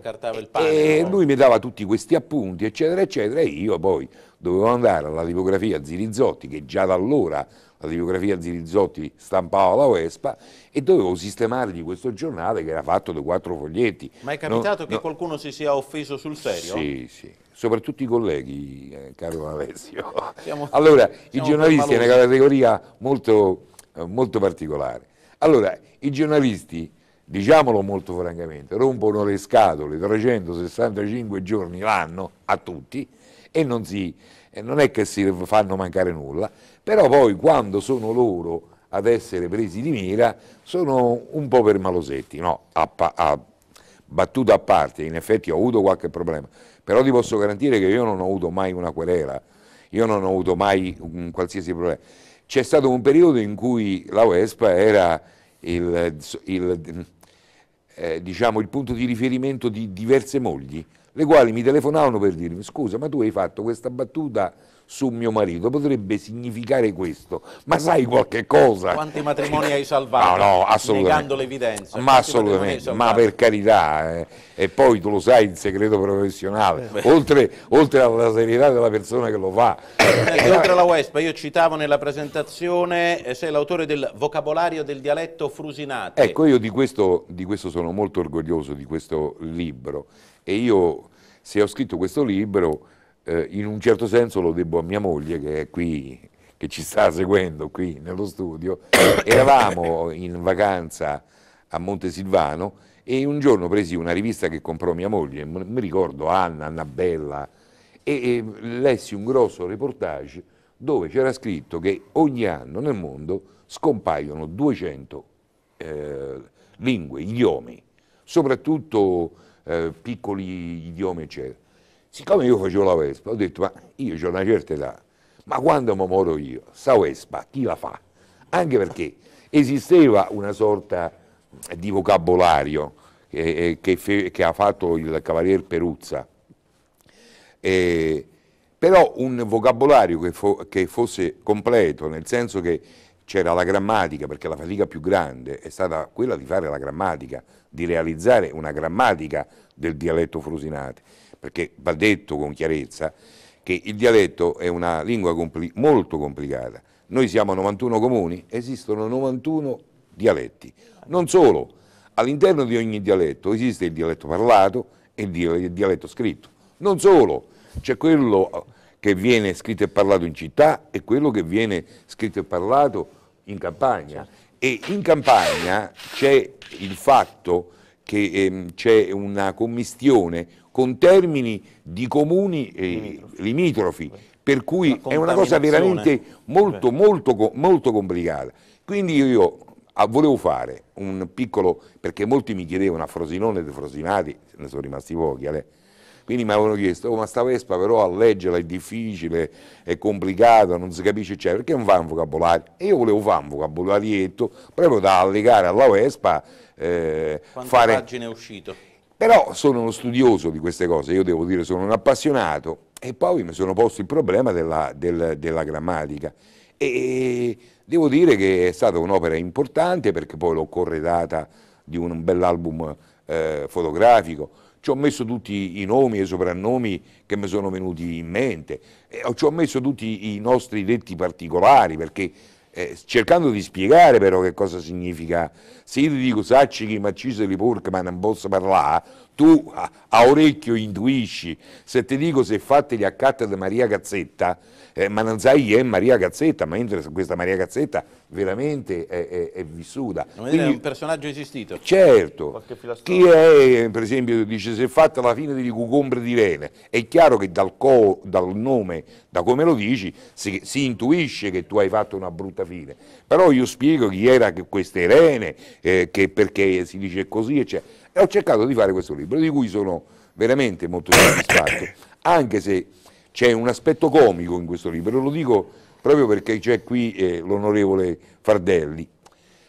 pane, e no? lui mi dava tutti questi appunti eccetera eccetera e io poi dovevo andare alla tipografia Zirizzotti, che già da allora la tipografia Zirizzotti stampava la Vespa, e dovevo sistemargli questo giornale che era fatto da quattro foglietti. Ma è capitato no, che no. qualcuno si sia offeso sul serio? Sì, sì, soprattutto i colleghi, eh, caro Alessio. Siamo, allora, i giornalisti è una categoria molto, eh, molto particolare. Allora, i giornalisti diciamolo molto francamente, rompono le scatole 365 giorni l'anno a tutti e non, si, non è che si fanno mancare nulla, però poi quando sono loro ad essere presi di mira sono un po' per malosetti, no, a, a, battuta a parte, in effetti ho avuto qualche problema, però ti posso garantire che io non ho avuto mai una querela, io non ho avuto mai un qualsiasi problema. C'è stato un periodo in cui la Vespa era il, il, eh, diciamo, il punto di riferimento di diverse mogli, le quali mi telefonavano per dirmi scusa ma tu hai fatto questa battuta su mio marito, potrebbe significare questo, ma sai qualche cosa? Quanti matrimoni hai salvato? No, no, assolutamente. Negando l'evidenza. Ma assolutamente, ma per carità, eh. e poi tu lo sai il segreto professionale, eh, oltre, oltre, alla serietà della persona che lo fa. Eh, oltre alla Vespa, io citavo nella presentazione, eh, sei l'autore del vocabolario del dialetto frusinate. Ecco, io di questo, di questo sono molto orgoglioso, di questo libro, e io se ho scritto questo libro eh, in un certo senso lo debbo a mia moglie che è qui, che ci sta seguendo qui nello studio. Eravamo in vacanza a Montesilvano e un giorno presi una rivista che comprò mia moglie, mi ricordo Anna, Annabella, e, e lessi un grosso reportage dove c'era scritto che ogni anno nel mondo scompaiono 200 eh, lingue, idiomi, soprattutto eh, piccoli idiomi, eccetera. Siccome io facevo la Vespa, ho detto, ma io ho una certa età, ma quando mi moro io, sta Vespa, chi la fa? Anche perché esisteva una sorta di vocabolario che, che, che ha fatto il Cavalier Peruzza, eh, però un vocabolario che, fo, che fosse completo, nel senso che c'era la grammatica, perché la fatica più grande è stata quella di fare la grammatica, di realizzare una grammatica del dialetto frusinate, perché va detto con chiarezza che il dialetto è una lingua compli molto complicata. Noi siamo 91 comuni, esistono 91 dialetti. Non solo, all'interno di ogni dialetto esiste il dialetto parlato e il dialetto scritto. Non solo, c'è quello che viene scritto e parlato in città e quello che viene scritto e parlato in campagna. E in campagna c'è il fatto che ehm, c'è una commistione con termini di comuni eh, limitrofi, per cui è una cosa veramente molto, molto, molto complicata. Quindi io ah, volevo fare un piccolo, perché molti mi chiedevano a Frosinone e Frosinati, ne sono rimasti pochi, eh, quindi mi avevano chiesto, oh, ma sta Vespa però a leggerla è difficile, è complicato, non si capisce, eccetera, perché non fa un vocabolario? E io volevo fare un vocabularietto proprio da allegare alla Vespa. Eh, Quante fare... pagine è uscito? Però sono uno studioso di queste cose, io devo dire sono un appassionato e poi mi sono posto il problema della, del, della grammatica e devo dire che è stata un'opera importante perché poi l'ho corredata di un bell'album eh, fotografico, ci ho messo tutti i nomi e i soprannomi che mi sono venuti in mente, e ci ho messo tutti i nostri detti particolari, perché eh, cercando di spiegare però che cosa significa, se io ti dico macise di porca ma non posso parlare, tu a, a, orecchio intuisci, se ti dico se fategli a catta di Maria Cazzetta, eh, ma non sai chi è Maria Cazzetta, mentre questa Maria Cazzetta veramente è, è, è vissuta. Quindi, è un personaggio esistito. Certo, chi è per esempio dice se è fatta la fine di cucombre di rene, è chiaro che dal, co, dal nome, da come lo dici, si, si, intuisce che tu hai fatto una brutta fine, però io spiego chi era queste rene, eh, che perché si dice così, eccetera. E ho cercato di fare questo libro, di cui sono veramente molto soddisfatto, anche se c'è un aspetto comico in questo libro, lo dico proprio perché c'è qui eh, l'onorevole Fardelli.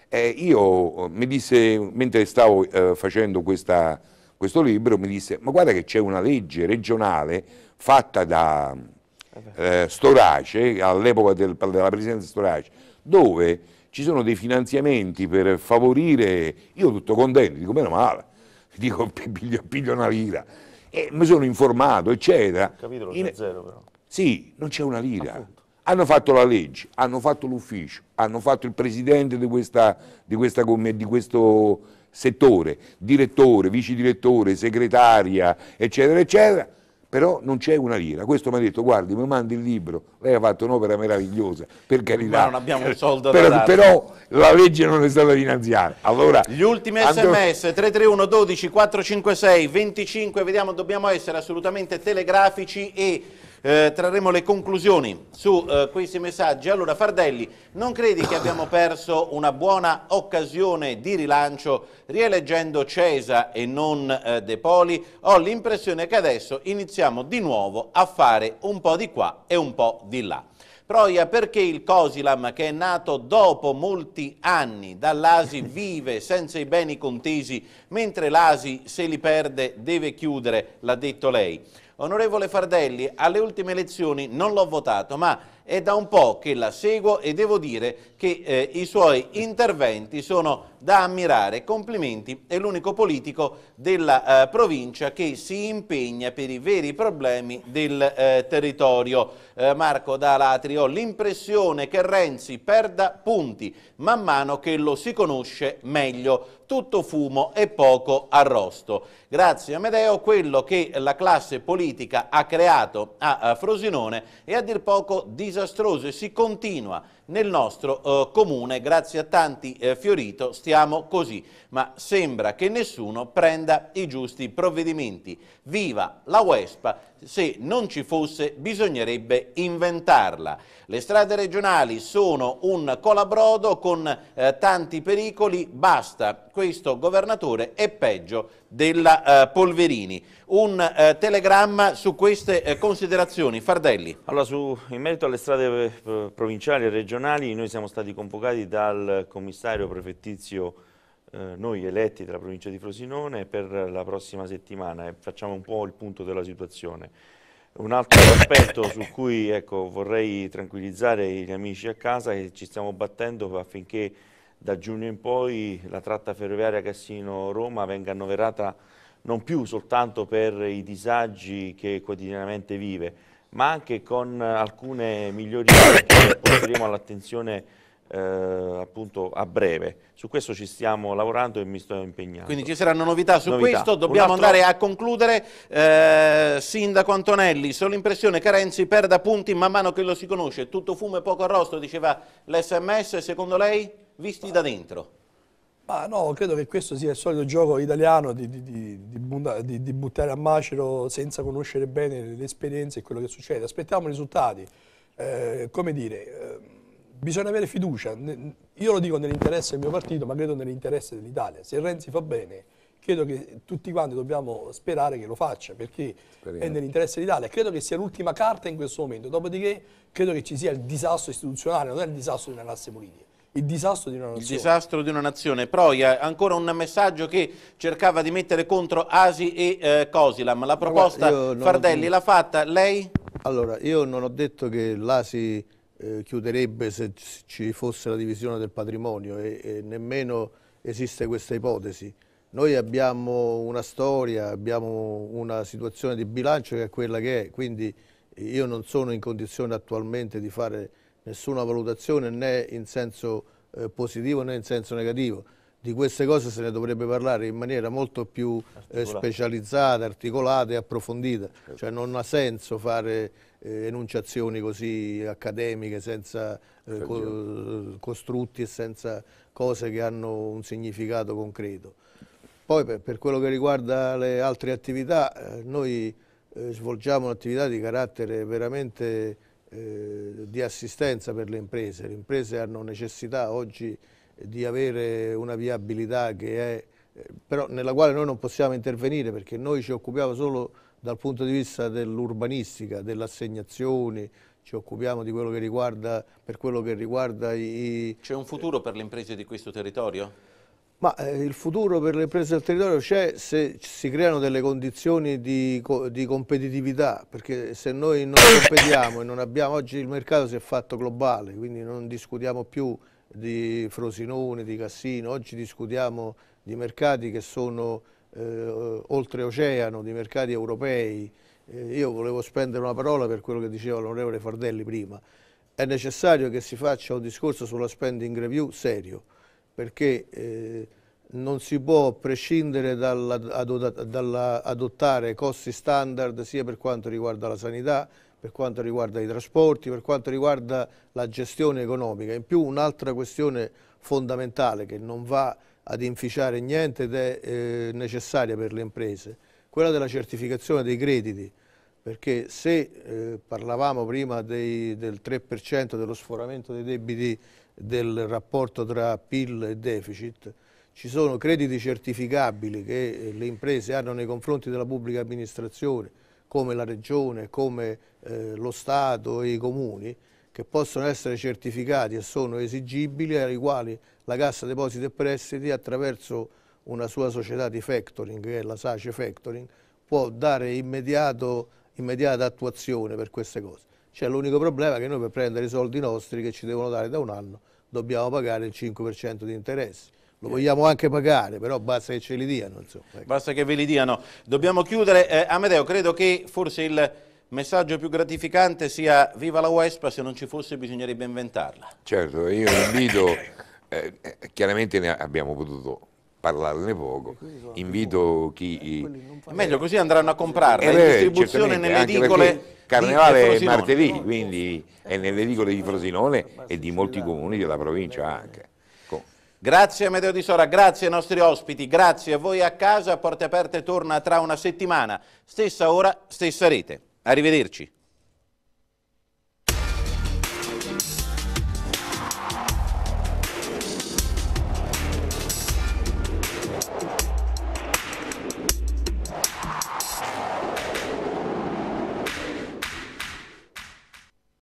Eh, io mi disse, mentre stavo eh, facendo questa, questo libro, mi disse, ma guarda che c'è una legge regionale fatta da eh, Storace, all'epoca del, della presidenza Storace, dove ci sono dei finanziamenti per favorire, io tutto contento, dico meno male, dico piglio, piglio una lira, e mi sono informato, eccetera. Capitolo In... zero però. Sì, non c'è una lira. Appunto. Hanno fatto la legge, hanno fatto l'ufficio, hanno fatto il presidente di, questa, di, questa, di questo settore, direttore, vice direttore, segretaria, eccetera, eccetera però non c'è una lira. Questo mi ha detto, guardi, mi mandi il libro, lei ha fatto un'opera meravigliosa, per carità. Ma non abbiamo un soldo però, da dare. Però la legge non è stata finanziata. Allora, Gli ultimi sms, 331 12 456 25, vediamo, dobbiamo essere assolutamente telegrafici e eh, trarremo le conclusioni su eh, questi messaggi. Allora Fardelli, non credi che abbiamo perso una buona occasione di rilancio rieleggendo Cesa e non eh, De Poli? Ho l'impressione che adesso iniziamo di nuovo a fare un po' di qua e un po' di là. Proia perché il Cosilam che è nato dopo molti anni dall'Asi vive senza i beni contesi mentre l'Asi se li perde deve chiudere, l'ha detto lei. Onorevole Fardelli, alle ultime elezioni non l'ho votato, ma è da un po' che la seguo e devo dire che eh, i suoi interventi sono da ammirare. Complimenti, è l'unico politico della eh, provincia che si impegna per i veri problemi del eh, territorio. Eh, Marco Dalatri, ho l'impressione che Renzi perda punti man mano che lo si conosce meglio tutto fumo e poco arrosto. Grazie Amedeo, quello che la classe politica ha creato a Frosinone è a dir poco disastroso e si continua nel nostro eh, comune, grazie a tanti eh, Fiorito, stiamo così, ma sembra che nessuno prenda i giusti provvedimenti. Viva la Uespa, se non ci fosse bisognerebbe inventarla. Le strade regionali sono un colabrodo con eh, tanti pericoli, basta, questo governatore è peggio della eh, Polverini. Un eh, telegramma su queste eh, considerazioni. Fardelli. Allora, su, in merito alle strade eh, provinciali e regionali, noi siamo stati convocati dal commissario prefettizio noi eletti della provincia di Frosinone per la prossima settimana e facciamo un po' il punto della situazione. Un altro aspetto su cui ecco, vorrei tranquillizzare gli amici a casa è che ci stiamo battendo affinché da giugno in poi la tratta ferroviaria Cassino-Roma venga annoverata non più soltanto per i disagi che quotidianamente vive, ma anche con alcune migliorie che porteremo all'attenzione eh, appunto a breve. Su questo ci stiamo lavorando e mi sto impegnando. Quindi ci saranno novità su novità. questo, dobbiamo altro... andare a concludere. Eh, Sindaco Antonelli, solo l'impressione che Renzi perda punti man mano che lo si conosce, tutto fumo e poco arrosto, diceva l'SMS, secondo lei, visti da dentro? Ma no, credo che questo sia il solito gioco italiano di, di, di, di buttare a macero senza conoscere bene le esperienze e quello che succede. Aspettiamo i risultati. Eh, come dire, eh, bisogna avere fiducia. Io lo dico nell'interesse del mio partito, ma credo nell'interesse dell'Italia. Se Renzi fa bene, credo che tutti quanti dobbiamo sperare che lo faccia, perché Speriamo. è nell'interesse dell'Italia. Credo che sia l'ultima carta in questo momento. Dopodiché credo che ci sia il disastro istituzionale, non è il disastro di una classe politica. Il disastro di una nazione. Il disastro di una nazione. Proia, ancora un messaggio che cercava di mettere contro Asi e eh, Cosilam. La proposta guarda, Fardelli l'ha fatta, lei? Allora, io non ho detto che l'Asi eh, chiuderebbe se ci fosse la divisione del patrimonio e, e nemmeno esiste questa ipotesi. Noi abbiamo una storia, abbiamo una situazione di bilancio che è quella che è, quindi io non sono in condizione attualmente di fare nessuna valutazione né in senso eh, positivo né in senso negativo. Di queste cose se ne dovrebbe parlare in maniera molto più eh, specializzata, articolata e approfondita. Certo. Cioè non ha senso fare eh, enunciazioni così accademiche, senza eh, co costrutti e senza cose che hanno un significato concreto. Poi per, per quello che riguarda le altre attività, eh, noi eh, svolgiamo un'attività di carattere veramente eh, di assistenza per le imprese. Le imprese hanno necessità oggi di avere una viabilità che è, eh, però nella quale noi non possiamo intervenire perché noi ci occupiamo solo dal punto di vista dell'urbanistica, delle assegnazioni, ci occupiamo di quello che riguarda, per quello che riguarda i... C'è un futuro per le imprese di questo territorio? Ma eh, il futuro per le imprese del territorio c'è se si creano delle condizioni di, di, competitività, perché se noi non competiamo e non abbiamo, oggi il mercato si è fatto globale, quindi non discutiamo più di Frosinone, di Cassino, oggi discutiamo di mercati che sono eh, oltreoceano, di mercati europei. Eh, io volevo spendere una parola per quello che diceva l'onorevole Fardelli prima. È necessario che si faccia un discorso sulla spending review serio, perché eh, non si può prescindere dall'adottare costi standard sia per quanto riguarda la sanità, per quanto riguarda i trasporti, per quanto riguarda la gestione economica. In più un'altra questione fondamentale che non va ad inficiare niente ed è eh, necessaria per le imprese, quella della certificazione dei crediti, perché se eh, parlavamo prima dei, del 3% dello sforamento dei debiti del rapporto tra PIL e deficit, ci sono crediti certificabili che eh, le imprese hanno nei confronti della pubblica amministrazione, come la Regione, come eh, lo Stato e i Comuni, che possono essere certificati e sono esigibili, ai quali la Cassa Depositi e Prestiti, attraverso una sua società di factoring, che è la SACE Factoring, può dare immediato, immediata attuazione per queste cose. C'è l'unico problema che noi per prendere i soldi nostri che ci devono dare da un anno dobbiamo pagare il 5% di interessi. Lo vogliamo anche pagare, però basta che ce li diano. Ecco. Basta che ve li diano. Dobbiamo chiudere. Eh, Amedeo, credo che forse il messaggio più gratificante sia viva la Wespa, se non ci fosse bisognerebbe inventarla. Certo, io invito, eh, chiaramente ne abbiamo potuto parlarne poco. Invito chi... È meglio così andranno a comprarla, Eh in distribuzione nelle edicole Carnevale è martedì, quindi è nelle edicole di Frosinone e di molti comuni della provincia anche. Grazie a Medeo di Sora, grazie ai nostri ospiti, grazie a voi a casa, Porte Aperte torna tra una settimana, stessa ora, stessa rete. Arrivederci.